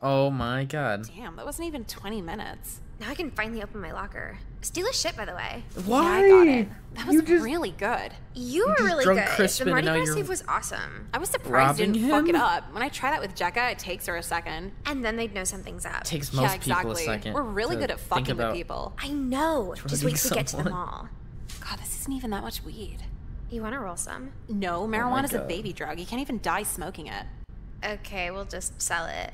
Oh my god. Damn, that wasn't even 20 minutes. Now I can finally open my locker. Steal a shit, by the way. Why? Yeah, I got it. That was really good. You were really good. Crispin the and Mardi Gras save was awesome. I was surprised you didn't fuck it up. When I try that with Jecka, it takes her a second. And then they'd know something's up. Takes Yeah, most people a exactly. second. We're really good at fucking with people. I know. Just wait till we get to the someone. mall. God, this isn't even that much weed. You want to roll some? No, Oh my marijuana's a baby drug. You can't even die smoking it. Okay, we'll just sell it.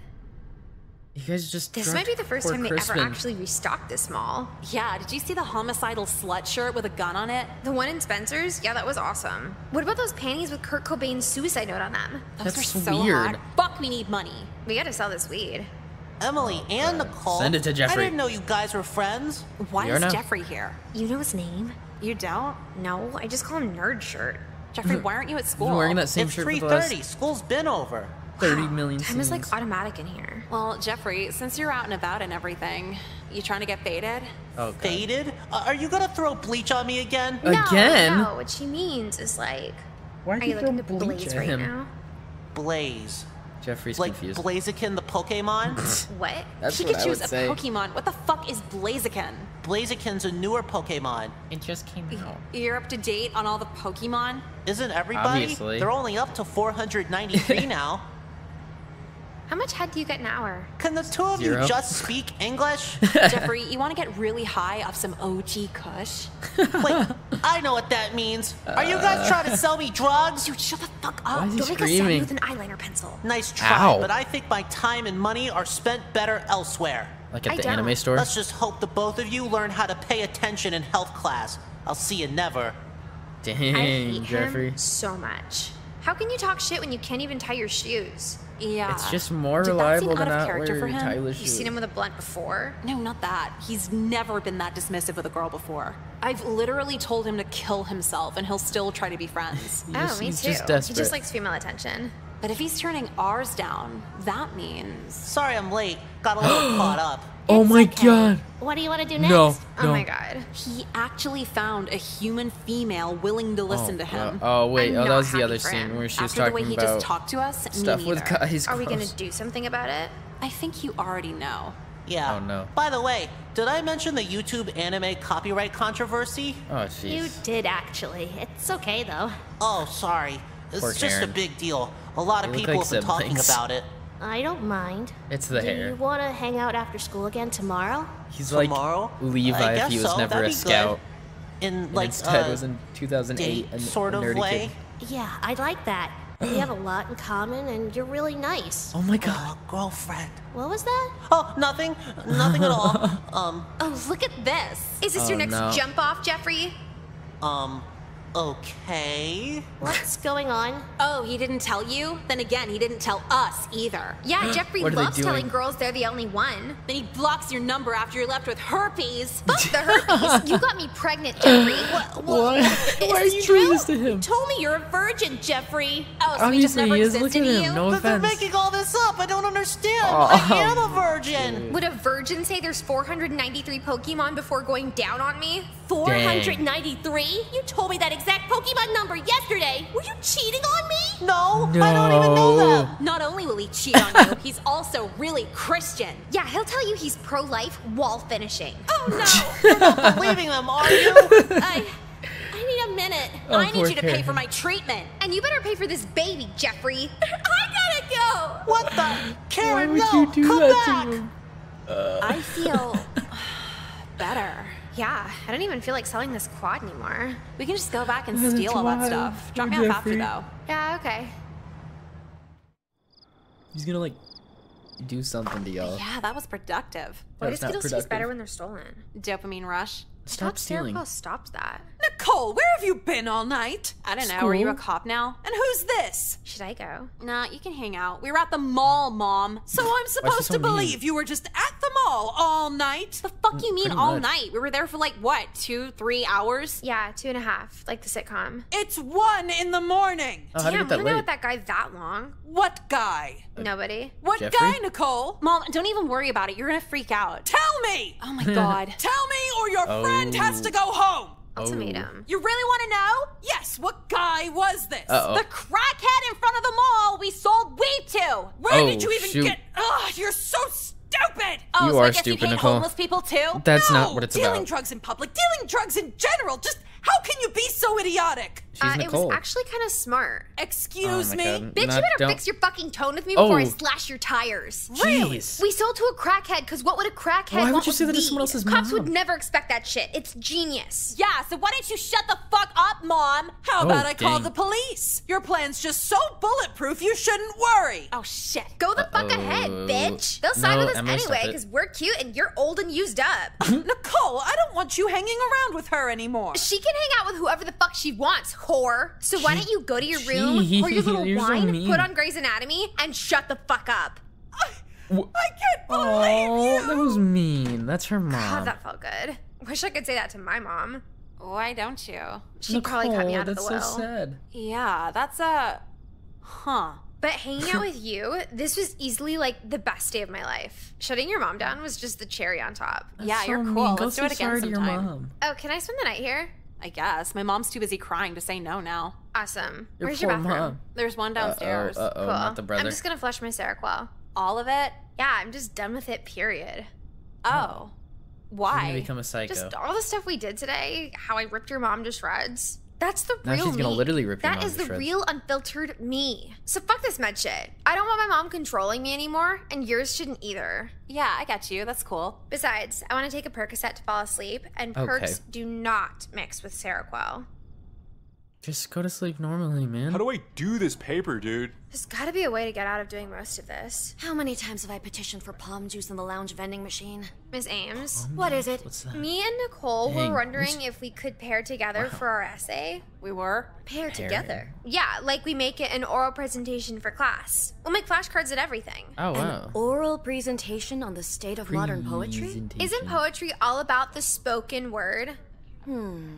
You guys just. This might be the first poor time they Crispin. ever actually restocked this mall. Yeah, did you see the homicidal slut shirt with a gun on it? The one in Spencer's? Yeah, that was awesome. What about those panties with Kurt Cobain's suicide note on them? Those That's are so weird. hot. Fuck, we need money. We gotta sell this weed. Emily and Nicole. Send it to Jeffrey. I didn't know you guys were friends. Why We is now. Jeffrey here? You know his name? You don't? No, I just call him Nerd Shirt. Jeffrey, why aren't you at school? Been wearing that same it's shirt for the last 3:30. School's been over. 30 million Time is like automatic in here. Well, Jeffrey, since you're out and about and everything, you trying to get faded? Oh, God. Faded? Uh, are you gonna throw bleach on me again? Again? No, no, what she means is like, Why are did you you looking to throw bleach blaze at right him? now? Blaze. Jeffrey's like confused. Blaziken the Pokemon? What? That's what I Pikachu's would a say. Pokemon. What the fuck is Blaziken? Blaziken's a newer Pokemon. It just came out. You're up to date on all the Pokemon? Isn't everybody? Obviously. They're only up to 493 now. How much head do you get an hour? Can the two of Zero. you just speak English? Jeffrey, you want to get really high off some OG Kush? Wait, I know what that means. Are you guys trying to uh. sell me drugs? Dude, shut the fuck Why up. is he Don't make us stab you screaming? with an eyeliner pencil. Nice try, Ow. but I think my time and money are spent better elsewhere. Like at I the don't. anime store? Let's just hope the both of you learn how to pay attention in health class. I'll see you never. Dang, I hate Jeffrey. him so much. How can you talk shit when you can't even tie your shoes? Yeah. It's just more Did that reliable seem than out of character for him? Tyler's You've seen him with a blunt before? No, not that. He's never been that dismissive with a girl before. I've literally told him to kill himself, and he'll still try to be friends. oh, me he's too. just He just likes female attention. But if he's turning ours down, that means. Sorry I'm late. Got a little caught up. Oh my god. What do you want to do next? No, Oh my god. He actually found a human female willing to listen oh, to him. uh, oh wait, I'm oh that was the other scene where she was After the way talking he about just talked to us, me stuff with guys. Are we gonna do something about it? I think you already know. Yeah. Oh no. By the way, did I mention the YouTube anime copyright controversy? Oh jeez. You did actually. It's okay though. Oh, sorry. It's Poor just Karen. a big deal. A lot of They look people like have been talking about it. I don't mind. It's the do hair. you want to hang out after school again tomorrow? He's Tomorrow? like Levi I if guess he was so. never That'd a be good. scout. In and like instead uh, was in 2008 date and sort a of way. kid. Yeah, I like that. We have a lot in common, and you're really nice. Oh my god. Uh, girlfriend. What was that? Oh, nothing. Nothing at all. Um, Oh, look at this. Is this Oh, your next no. jump off, Jeffrey? um, okay. What's going on? Oh, he didn't tell you? Then again, he didn't tell us either. Yeah, Jeffrey What are they loves telling girls they're the only one. Then he blocks your number after you're left with herpes. Fuck the herpes. you got me pregnant, Jeffrey. What? Why are you doing this to him? You Told me you're a virgin, Jeffrey. Oh, so he just Obviously never he is. existed Look at him. you? No But they're making all this up. I don't understand. Oh, I am a virgin. Would a virgin say there's 493 Pokemon before going down on me? 493? You told me that exact Pokemon number yesterday. Were you cheating on me? No, I don't even know No. that. Not only will he cheat on you, he's also really Christian. Yeah, he'll tell you he's pro-life while finishing. Oh no! You're not believing them, are you? I, I need a minute. Oh, I need you to pay for my treatment. And you better pay for this baby, Jeffrey. I gotta go. What the? Karen, would no, you do come that to back. him? I feel better. Yeah, I don't even feel like selling this quad anymore. We can just go back and steal all that stuff. Drop me Poor off after Jeffrey. though. Yeah, okay. He's gonna like do something to y'all. Yeah, that was productive. Why do not Skittles taste better when they're stolen? Dopamine rush. Stop stealing. Seroquel stops that. Nicole, where have you been all night? I don't know. Are you a cop now? And who's this? Should I go? Nah, you can hang out. We were at the mall, Mom. So I'm supposed so to mean? believe you were just at the mall all night? The fuck you mm, mean pretty all much. night? We were there for like what, two, three hours? Yeah, two and a half, like the sitcom. It's one in the morning. Oh, Damn, it get we that know late? with that guy that long. What guy? Uh, Nobody. What Jeffrey? guy, Nicole? Mom, don't even worry about it. You're gonna freak out. Tell me! Oh my god. Tell me or your Oh. friend has to go home. Ultimatum. Oh. You really want to know? Yes, what guy was this? Uh-oh. The crackhead in front of the mall we sold weed to. Where Oh, did you even shoot. get? Ugh, you're so stupid! Oh, You so are I guess you stupid, hate Nicole. homeless people too? That's no, not what it's dealing about. Dealing drugs in public, dealing drugs in general. Just how can you be so idiotic? She's Uh, it was actually kind of smart. Excuse Oh me. God. Bitch, you better don't- fix your fucking tone with me before I Oh. slash your tires. Jeez. We sold to a crackhead because what would a crackhead Why would want you with say that to weed? someone else's Cops mom? would never expect that shit. It's genius. Yeah, so why don't you shut the fuck up, Mom? How Oh, about I call the police? Your plan's just so bulletproof you shouldn't worry. Oh shit. Go the fuck ahead, bitch. They'll side No, with us Emily, stop anyway because we're cute and you're old and used up. Nicole, I don't want you hanging around with her anymore. she can hang out with whoever the fuck she wants, whore. So why don't you go to your room, Jeez, pour your little you're so wine, mean. put on Grey's Anatomy, and shut the fuck up. I can't believe Oh, you. that was mean. That's her mom. God, mom. that felt good. Wish I could say that to my mom. Why don't you? She'd probably cut me Nicole, out of the that's so sad. Yeah, that's a. Huh. But hanging out with you, this was easily like the best day of my life. Shutting your mom down was just the cherry on top. yeah, so you're cool. Go Let's do it again sorry your sometime. mom. Oh, can I spend the night here? I guess. My mom's too busy crying to say no now. Awesome. Your Where's poor your bathroom? mom. There's one downstairs. Uh-oh, uh-oh, Cool. not the brother. I'm just gonna flush my Seroquel. All of it? Yeah, I'm just done with it. Period. Oh. She's Why? gonna become a psycho. Just all the stuff we did today. How I ripped your mom to shreds. That's the Now real she's gonna me. literally rip your mom is the shreds. real unfiltered me. So fuck this med shit. I don't want my mom controlling me anymore, and yours shouldn't either. Yeah, I got you. That's cool. Besides, I want to take a Percocet to fall asleep, and Okay. perks do not mix with Seroquel. Just go to sleep normally, man. How do I do this paper, dude? There's gotta be a way to get out of doing most of this. How many times have I petitioned for palm juice in the lounge vending machine? Miss Ames? What is it? What's that? Me and Nicole Dang, were wondering who's- if we could pair together for our essay. We were? Pair together? Yeah, like we make it an oral presentation for class. We'll make flashcards and everything. Oh, wow. An Oral presentation on the state of modern poetry? Isn't poetry all about the spoken word? Hmm.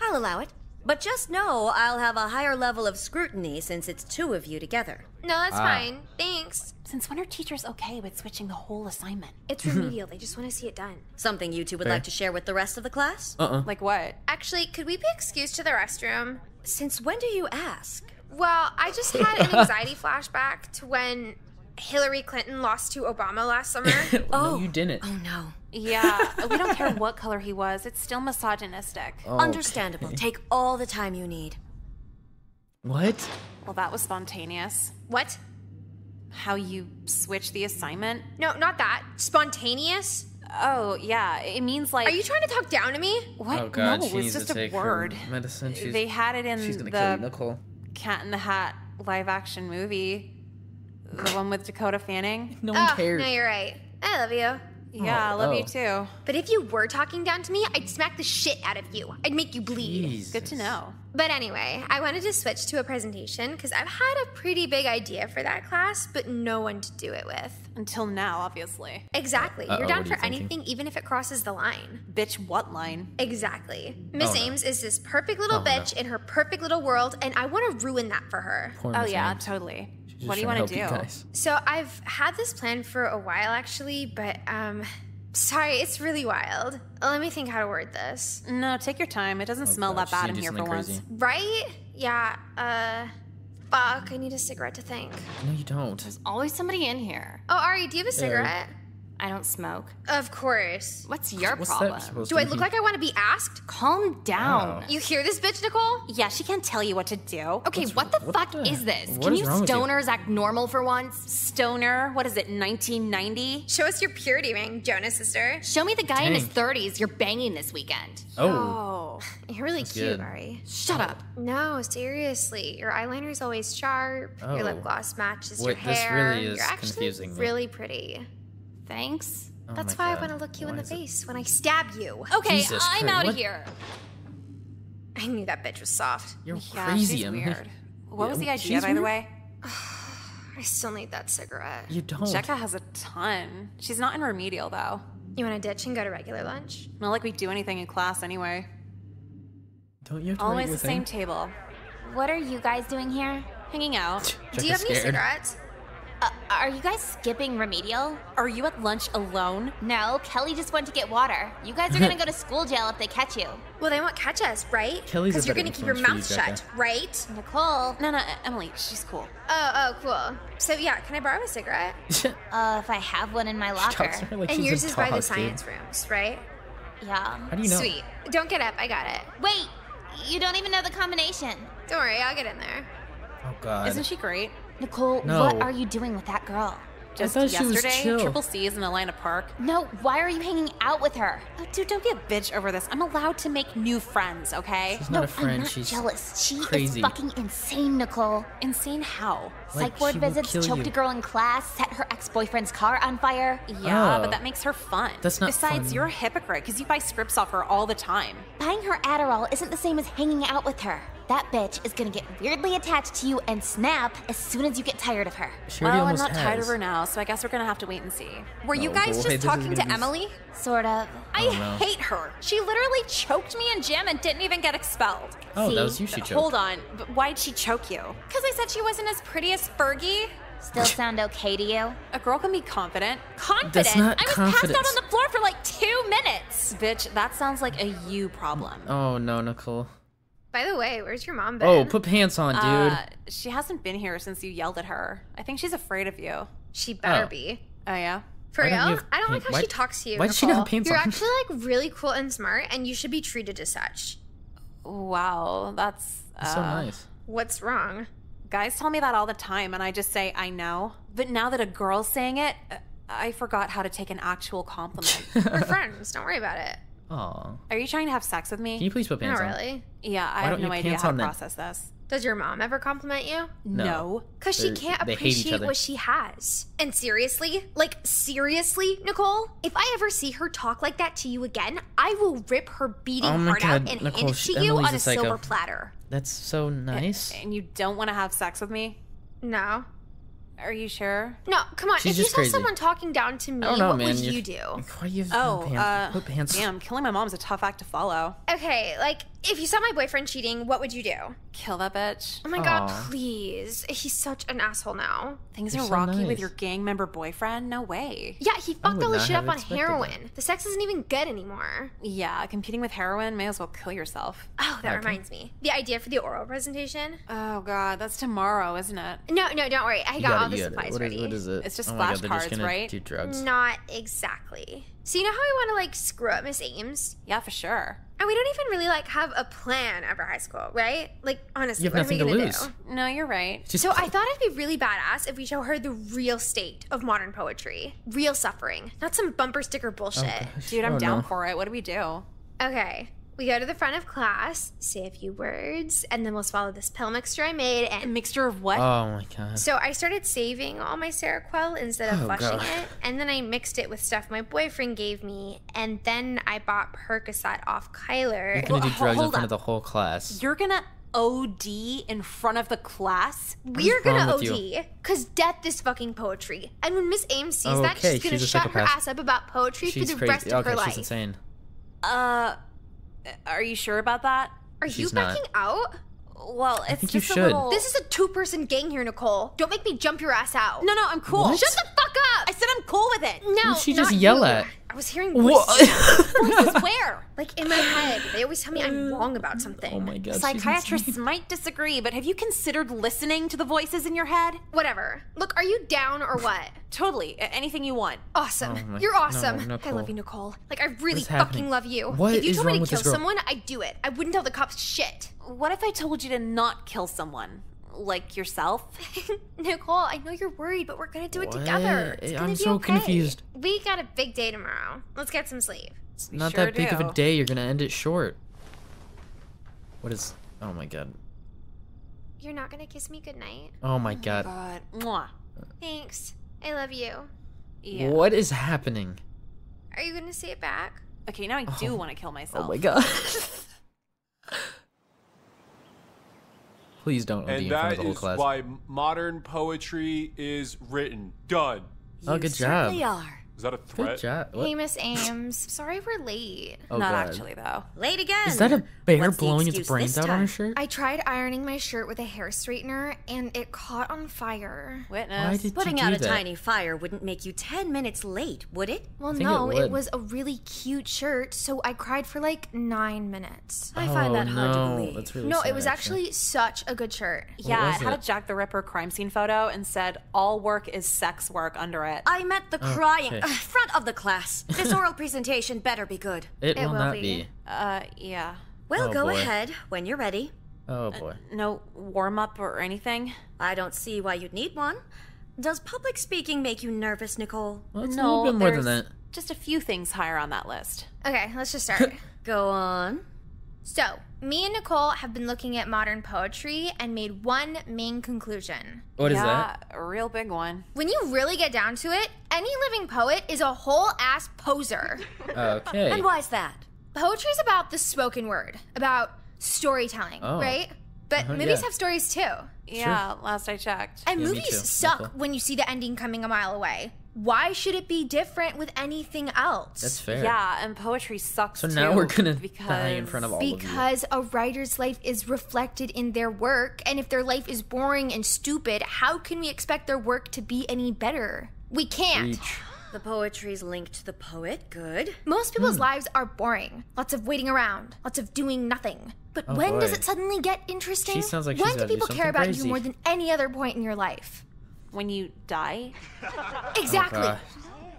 I'll allow it. But just know I'll have a higher level of scrutiny since it's two of you together. No, that's Ah. fine. Thanks. Since when are teachers okay with switching the whole assignment? It's remedial. they just want to see it done. Something you two would Fair. like to share with the rest of the class? Uh-uh. Like what? Actually, could we be excused to the restroom? Since when do you ask? Well, I just had an anxiety flashback to when Hillary Clinton lost to Obama last summer. No, you oh. didn't. Oh no. Yeah, we don't care what color he was. It's still misogynistic. Oh, Understandable. Take all the time you need. What? Well, that was spontaneous. What? How you switch the assignment? No, not that. Spontaneous? Oh, yeah. It means like. Are you trying to talk down to me? What? Oh god, no, she it's needs just to a word. medicine. She's, they had it in she's gonna the kill you, Nicole. Cat in the Hat live action movie. The one with Dakota Fanning. No oh, No, you're right. I love you. Yeah, I oh, love Oh. you too. But if you were talking down to me, I'd smack the shit out of you. I'd make you bleed. Good to know. But anyway, I wanted to switch to a presentation because I've had a pretty big idea for that class, but no one to do it with. Until now, obviously. Exactly. Uh-oh, You're down what are you for thinking? anything, even if it crosses the line. Bitch, what line? Exactly. Oh, Miss Oh, no. Ames is this perfect little Oh, no. bitch in her perfect little world, and I want to ruin that for her. Poor Oh Miss yeah, Ames. totally. She's What do you want to to do? guys. So I've had this plan for a while, actually, but um, sorry, it's really wild. Let me think how to word this. No, take your time. It doesn't Oh, smell gosh, that bad you in here for something once. Right? Yeah. Uh, fuck. I need a cigarette to think. No, you don't. There's always somebody in here. Oh, Ari, do you have a cigarette? I don't smoke. Of course. What's your What's that problem? supposed Do to I look mean? like I want to be asked? Calm down. Oh. You hear this bitch, Nicole? Yeah, she can't tell you what to do. Okay, what the what fuck the- is this? what Can is you wrong with you? stoners act normal for once? Stoner, what is it, 1990? Show us your purity ring, Jonas sister. Show me the guy in his 30s you're banging this weekend. Oh. Oh. You're really That's cute, good. Ari. Shut up. No, seriously. Your eyeliner's always sharp. Your Oh. lip gloss matches Wait, your this hair. really is You're actually confusing me. really pretty. Thanks. Oh That's my why I want to look you in the is it- face when I stab you. Okay, Jesus I'm out of here. I knew that bitch was soft. You're Yeah, crazy. she's weird. What was the idea, she's by the way? I still need that cigarette. You don't. Jecka has a ton. She's not in remedial, though. You want to ditch and go to regular lunch? Not like we do anything in class anyway. Don't you have to Always your the same table. What are you guys doing here? Hanging out. Do you have any scared. cigarettes? Uh, are you guys skipping remedial? Are you at lunch alone? No, Kelly just went to get water. You guys are gonna go to school jail if they catch you. Well, they won't catch us, right? Kelly's Because you're gonna keep your mouth you, shut, right? Nicole. No, no, Emily, she's cool. Oh, oh, cool. So yeah, can I borrow a cigarette? Uh, if I have one in my locker. Talks to her like and yours is by the science dude. rooms, right? Yeah. How do you know? Sweet. Don't get up. I got it. Wait, you don't even know the combination. Don't worry, I'll get in there. Oh god. Isn't she great? Nicole, No. what are you doing with that girl? Just thought she was yesterday, chill. Triple C's in Atlanta Park. No, why are you hanging out with her? Oh, dude, don't be a bitch over this. I'm allowed to make new friends, okay? She's no, a friend. I'm not she's jealous. She crazy. is fucking insane, Nicole. Insane how? Like, Psych ward visits, choked you. a girl in class, set her ex-boyfriend's car on fire. Yeah, Oh. but that makes her fun. That's not Besides, fun. you're a hypocrite because you buy scripts off her all the time. Buying her Adderall isn't the same as hanging out with her. That bitch is gonna get weirdly attached to you and snap as soon as you get tired of her. She well, I'm almost not tired of her now, so I guess we're gonna have to wait and see. Were you Oh, guys boy, just talking gonna to be- Emily? Sort of. I Oh, no. hate her. She literally choked me in gym and didn't even get expelled. Oh, See? that was you she choked. Hold on, but why'd she choke you? Because I said she wasn't as pretty as Fergie. Still sound okay to you? A girl can be confident. Confident. That's not I was passed out on the floor for like two minutes. Bitch, that sounds like a you problem. Oh no, Nicole. By the way, where's your mom been? Oh, put pants on, dude. Uh, she hasn't been here since you yelled at her. I think she's afraid of you. She better Oh. be. Oh, yeah? For real? I don't like pant- how she talks to you. why does she not have pants You're on? actually like really cool and smart, and you should be treated as such. Wow, that's. Uh, so nice. What's wrong? Guys tell me that all the time, and I just say, I know. But now that a girl's saying it, uh, I forgot how to take an actual compliment. We're friends. Don't worry about it. Aw. Are you trying to have sex with me? Can you please put pants Not on? really. Yeah, I Why have don't no idea how to then? process this. Does your mom ever compliment you? No. Because she can't they hate each appreciate what she has. And seriously, like seriously, Nicole, if I ever see her talk like that to you again, I will rip her beating Oh my heart out God, and Nicole, hand it she- to you Emily's on a a silver platter. That's so nice. And you don't want to have sex with me? No. Are you sure? No, come on. She's if you saw crazy. someone talking down to me, know, what man. would You're- you do? Why do you Oh, pants? uh, put pants. damn, killing my mom's a tough act to follow. Okay, like if you saw my boyfriend cheating, what would you do? Kill that bitch. Oh my god, please. He's such an asshole now. Things You're are so rocky nice. with your gang member boyfriend? No way. Yeah, he fucked all his shit up on expected heroin. The sex isn't even good anymore. Yeah, competing with heroin may as well kill yourself. Oh, that reminds me. The idea for the oral presentation. Oh god, that's tomorrow, isn't it? No, no, don't worry. I got got all it, the you got it. supplies What is- ready. what is it? It's just oh my God, just flashcards, gonna right? Do drugs. Not exactly. So you know how I want to like screw up Miss Ames? Yeah, for sure. And we don't even really like have a plan after high school, right? Like honestly, You have what are we gonna lose. do? No, you're right. Just- so I thought it'd be really badass if we show her the real state of modern poetry, real suffering, not some bumper sticker oh, bullshit. Dude, I'm Oh, down no. for it. What do we do? Okay. We go to the front of class, say a few words, and then we'll swallow this pill mixture I made. And a mixture of what? Oh my god. So I started saving all my Seroquel instead of Oh, flushing God. it, and then I mixed it with stuff my boyfriend gave me, and then I bought Percocet off Kyler. You're gonna do Well, drugs in front up. of the whole class. You're gonna OD in front of the class? We're gonna OD, cause death is fucking poetry. And when Miss Ames sees that, Okay, she's gonna she's a shut her ass up about poetry She's for the crazy. rest of okay, her she's life. insane. Uh, are you sure about that? Are you She's not. backing out? Well, it's think you just a little. This is a two-person gang here, Nicole. Don't make me jump your ass out. No, no, I'm cool. What? Shut the fuck up! I said I'm cool with it. No, Who'd she just not yell you. at? I was hearing voices. Voices where? like in my head. They always tell me I'm uh, wrong about something. Oh my god. Psychiatrists might disagree, but have you considered listening to the voices in your head? Whatever. Look, are you down or what? Totally. Anything you want. Awesome. Oh my- You're awesome. no, I love you, Nicole. Like I really is fucking happening? love you. What if you is told me to kill someone, I'd do it. I wouldn't tell the cops shit. What if I told you to not kill someone? Like yourself? Nicole, I know you're worried, but we're gonna do it What? together. It's gonna I'm be so okay. confused. We got a big day tomorrow. Let's get some sleep. It's Not sure that big of a day. You're gonna end it short. What is? Oh my god. You're not gonna kiss me goodnight. Oh my oh god. God. Mwah. Uh. Thanks. I love you. Yeah. What is happening? Are you gonna say it back? Okay, now I do oh. want to kill myself. Oh my god. Please don't OD in And front of the whole is class. why modern poetry is written. Done. oh, good job. Certainly are. Is that a Good threat? job. What? Hey, Miss Ames. Sorry we're late. Oh, Not God. actually, though. Late again. Is that a bear What's blowing its brains out on her shirt? I tried ironing my shirt with a hair straightener and it caught on fire. Witness. Why did Putting you do out a that? tiny fire wouldn't make you 10 minutes late, would it? Well, think it no, it, was a really cute shirt, so I cried for like nine minutes. I find oh, that hard to oh, believe. That's really no, sad, it was actually such a good shirt. Yeah, was it had it? a Jack the Ripper crime scene photo and said all work is sex work under it. I met the crying. Okay. Uh, front of the class. This oral presentation better be good. It, It will will not be. be. Uh, yeah. Well, Oh, go boy. ahead when you're ready. Oh boy. No warm up or anything? I don't see why you'd need one. Does public speaking make you nervous, Nicole? Well, it's a no, little bit more than that. Just a few things higher on that list. Okay, let's just start. Go on. so, me and Nicole have been looking at modern poetry and made one main conclusion. What is yeah, that? a real big one. When you really get down to it, any living poet is a whole ass poser. Okay. And why is that? Poetry's about the spoken word, about storytelling, Oh. right? But Uh-huh, movies yeah. have stories too. Yeah, last I checked. And Yeah, movies suck Nicole. when you see the ending coming a mile away. Why should it be different with anything else? That's fair. Yeah, and poetry sucks So too. now we're gonna because die in front of all of you. because a writer's life is reflected in their work, and if their life is boring and stupid, how can we expect their work to be any better? We can't. Reach. The poetry's linked to the poet. Good. Most people's Hmm. lives are boring. Lots of waiting around, lots of doing nothing. But Oh, when does it suddenly get interesting? She sounds like when she's do gotta do people care about crazy. you more than any other point in your life? when you die. Exactly. God.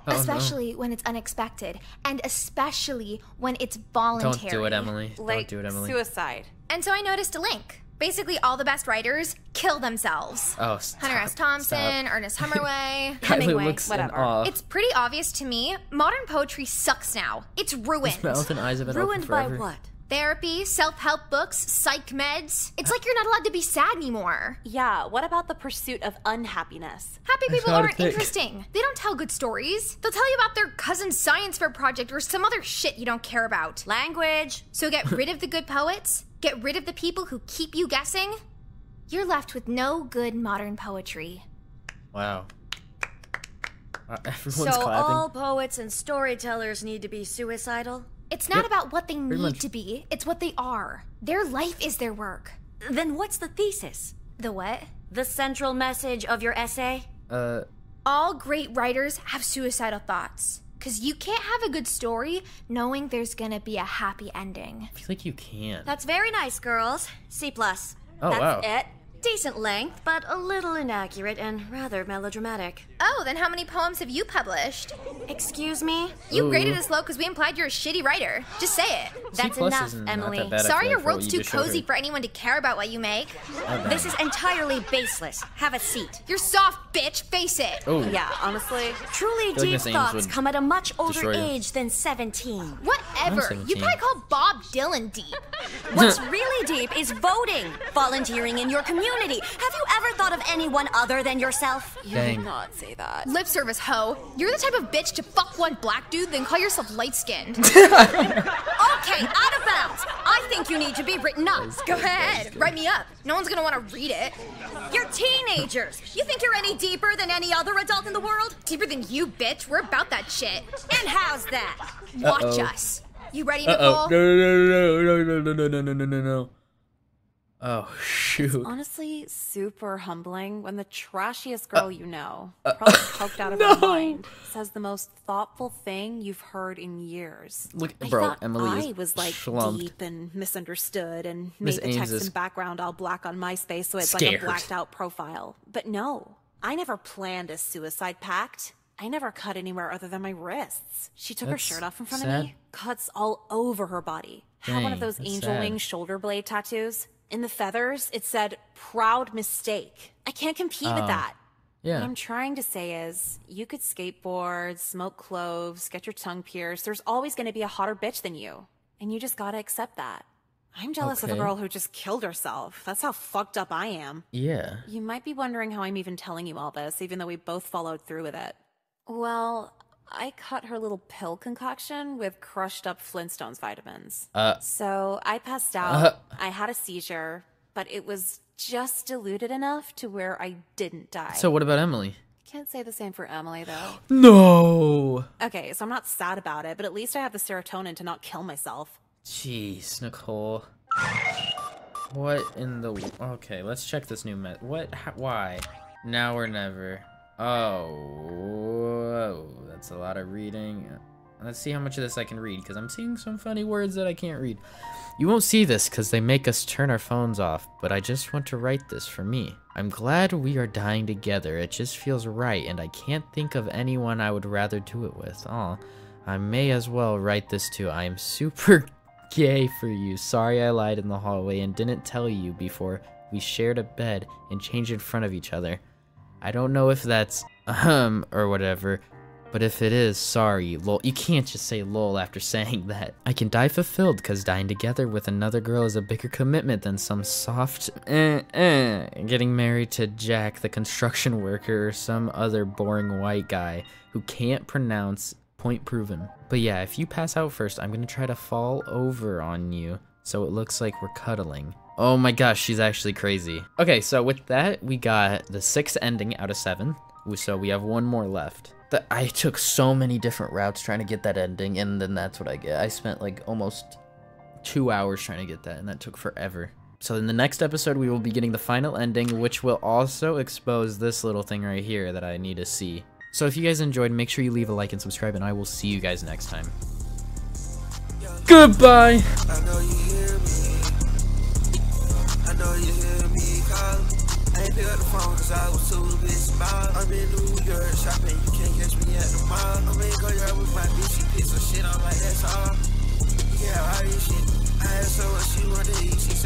Oh, no. especially when it's unexpected, and especially when it's voluntary. Don't do it, Emily. Like Don't do it, Emily. suicide. And so I noticed a link Basically, all the best writers kill themselves. Oh, stop, Hunter S. Thompson, stop. Ernest Hemingway. Hemingway, looks whatever. It's pretty obvious to me. Modern poetry sucks now. It's ruined. His mouth and eyes have been open forever. Therapy, self-help books, psych meds. It's like you're not allowed to be sad anymore. Yeah, what about the pursuit of unhappiness? Happy people aren't interesting. They don't tell good stories. They'll tell you about their cousin's science fair project or some other shit you don't care about. Language. So get rid of the good poets, get rid of the people who keep you guessing. You're left with no good modern poetry. Wow. Uh, everyone's so clapping. all poets and storytellers need to be suicidal? It's not Yep. about what they need much. to be, it's what they are. Their life is their work. Then what's the thesis? The what? The central message of your essay? Uh, All great writers have suicidal thoughts. Because you can't have a good story knowing there's gonna be a happy ending. I feel like you can. That's very nice, girls. C plus. Oh, That's wow. it. Decent length, but a little inaccurate and rather melodramatic. Oh, then how many poems have you published? Excuse me? You Ooh. graded us low because we implied you're a shitty writer. Just say it. That's enough, Emily. that bad, Sorry your like, for what world's too cozy for anyone to care about what you make. Okay. This is entirely baseless. Have a seat. You're soft, bitch. Face it. Ooh. Yeah, honestly. Truly like deep thoughts come at a much older age than 17. Whatever. I'm You probably call Bob Dylan deep. What's really deep is voting, volunteering in your community. Have you ever thought of anyone other than yourself? You Dang. did not say that. Lip service, hoe. You're the type of bitch to fuck one black dude, then call yourself light skinned. Okay, out of bounds. I think you need to be written up. Go ahead, write me up. No one's gonna wanna read it. You're teenagers. You think you're any deeper than any other adult in the world? Deeper than you, bitch. We're about that shit. And how's that? Watch Uh-oh. us. You ready, Uh Nicole? oh. No, no, no, no, no, no, no, no, no, no, no. Oh, shoot. Honestly, super humbling when the trashiest girl you know, uh, probably coked out of no. her mind, says the most thoughtful thing you've heard in years. Look, I bro, Emily I was like schlumped. deep and misunderstood and Miss made the Ames text and background all black on MySpace, so it's like a blacked out profile. But no, I never planned a suicide pact. I never cut anywhere other than my wrists. She took her shirt off in front sad. of me, cuts all over her body. Had one of those angel sad. wing shoulder blade tattoos. In the feathers, it said proud mistake. I can't compete Oh. with ah. that. Yeah. What I'm trying to say is, you could skateboard, smoke cloves, get your tongue pierced. There's always going to be a hotter bitch than you. And you just gotta accept that. I'm jealous of Okay. a girl who just killed herself. That's how fucked up I am. Yeah. You might be wondering how I'm even telling you all this, even though we both followed through with it. Well, I cut her little pill concoction with crushed up Flintstones vitamins. Uh. So I passed out. Uh. I had a seizure, but it was just diluted enough to where I didn't die. So, what about Emily? Can't say the same for Emily, though. No. Okay, so I'm not sad about it, but at least I have the serotonin to not kill myself. Jeez, Nicole. What in the? Okay, let's check this new met. What? How, why? Now or never. Oh, whoa, that's a lot of reading. Let's see how much of this I can read, because I'm seeing some funny words that I can't read. You won't see this, because they make us turn our phones off, but I just want to write this for me. I'm glad we are dying together. It just feels right, and I can't think of anyone I would rather do it with. Aw, I may as well write this too. I am super gay for you. Sorry I lied in the hallway and didn't tell you before we shared a bed and changed in front of each other. I don't know if that's um or whatever, but if it is, sorry, lol. You can't just say lol after saying that. I can die fulfilled because dying together with another girl is a bigger commitment than some soft eh eh getting married to Jack, the construction worker, or some other boring white guy who can't pronounce point proven. But yeah, if you pass out first, I'm gonna try to fall over on you so it looks like we're cuddling. Oh my gosh, she's actually crazy. Okay, so with that, we got the sixth ending out of seven. So we have one more left. The, I took so many different routes trying to get that ending, and then that's what I get. I spent like almost two hours trying to get that, and that took forever. So in the next episode, we will be getting the final ending, which will also expose this little thing right here that I need to see. So if you guys enjoyed, make sure you leave a like and subscribe, and I will see you guys next time. Goodbye! I know you hear me. I calling. I ain't pick up the phone cause I was too busy ballin'. I'm in New York shopping, you can't catch me at the mall. I'm in Goyard with my bitch, she pick some shit, I'm like, that's all. Yeah, all this shit. I asked her what she wanted to eat, she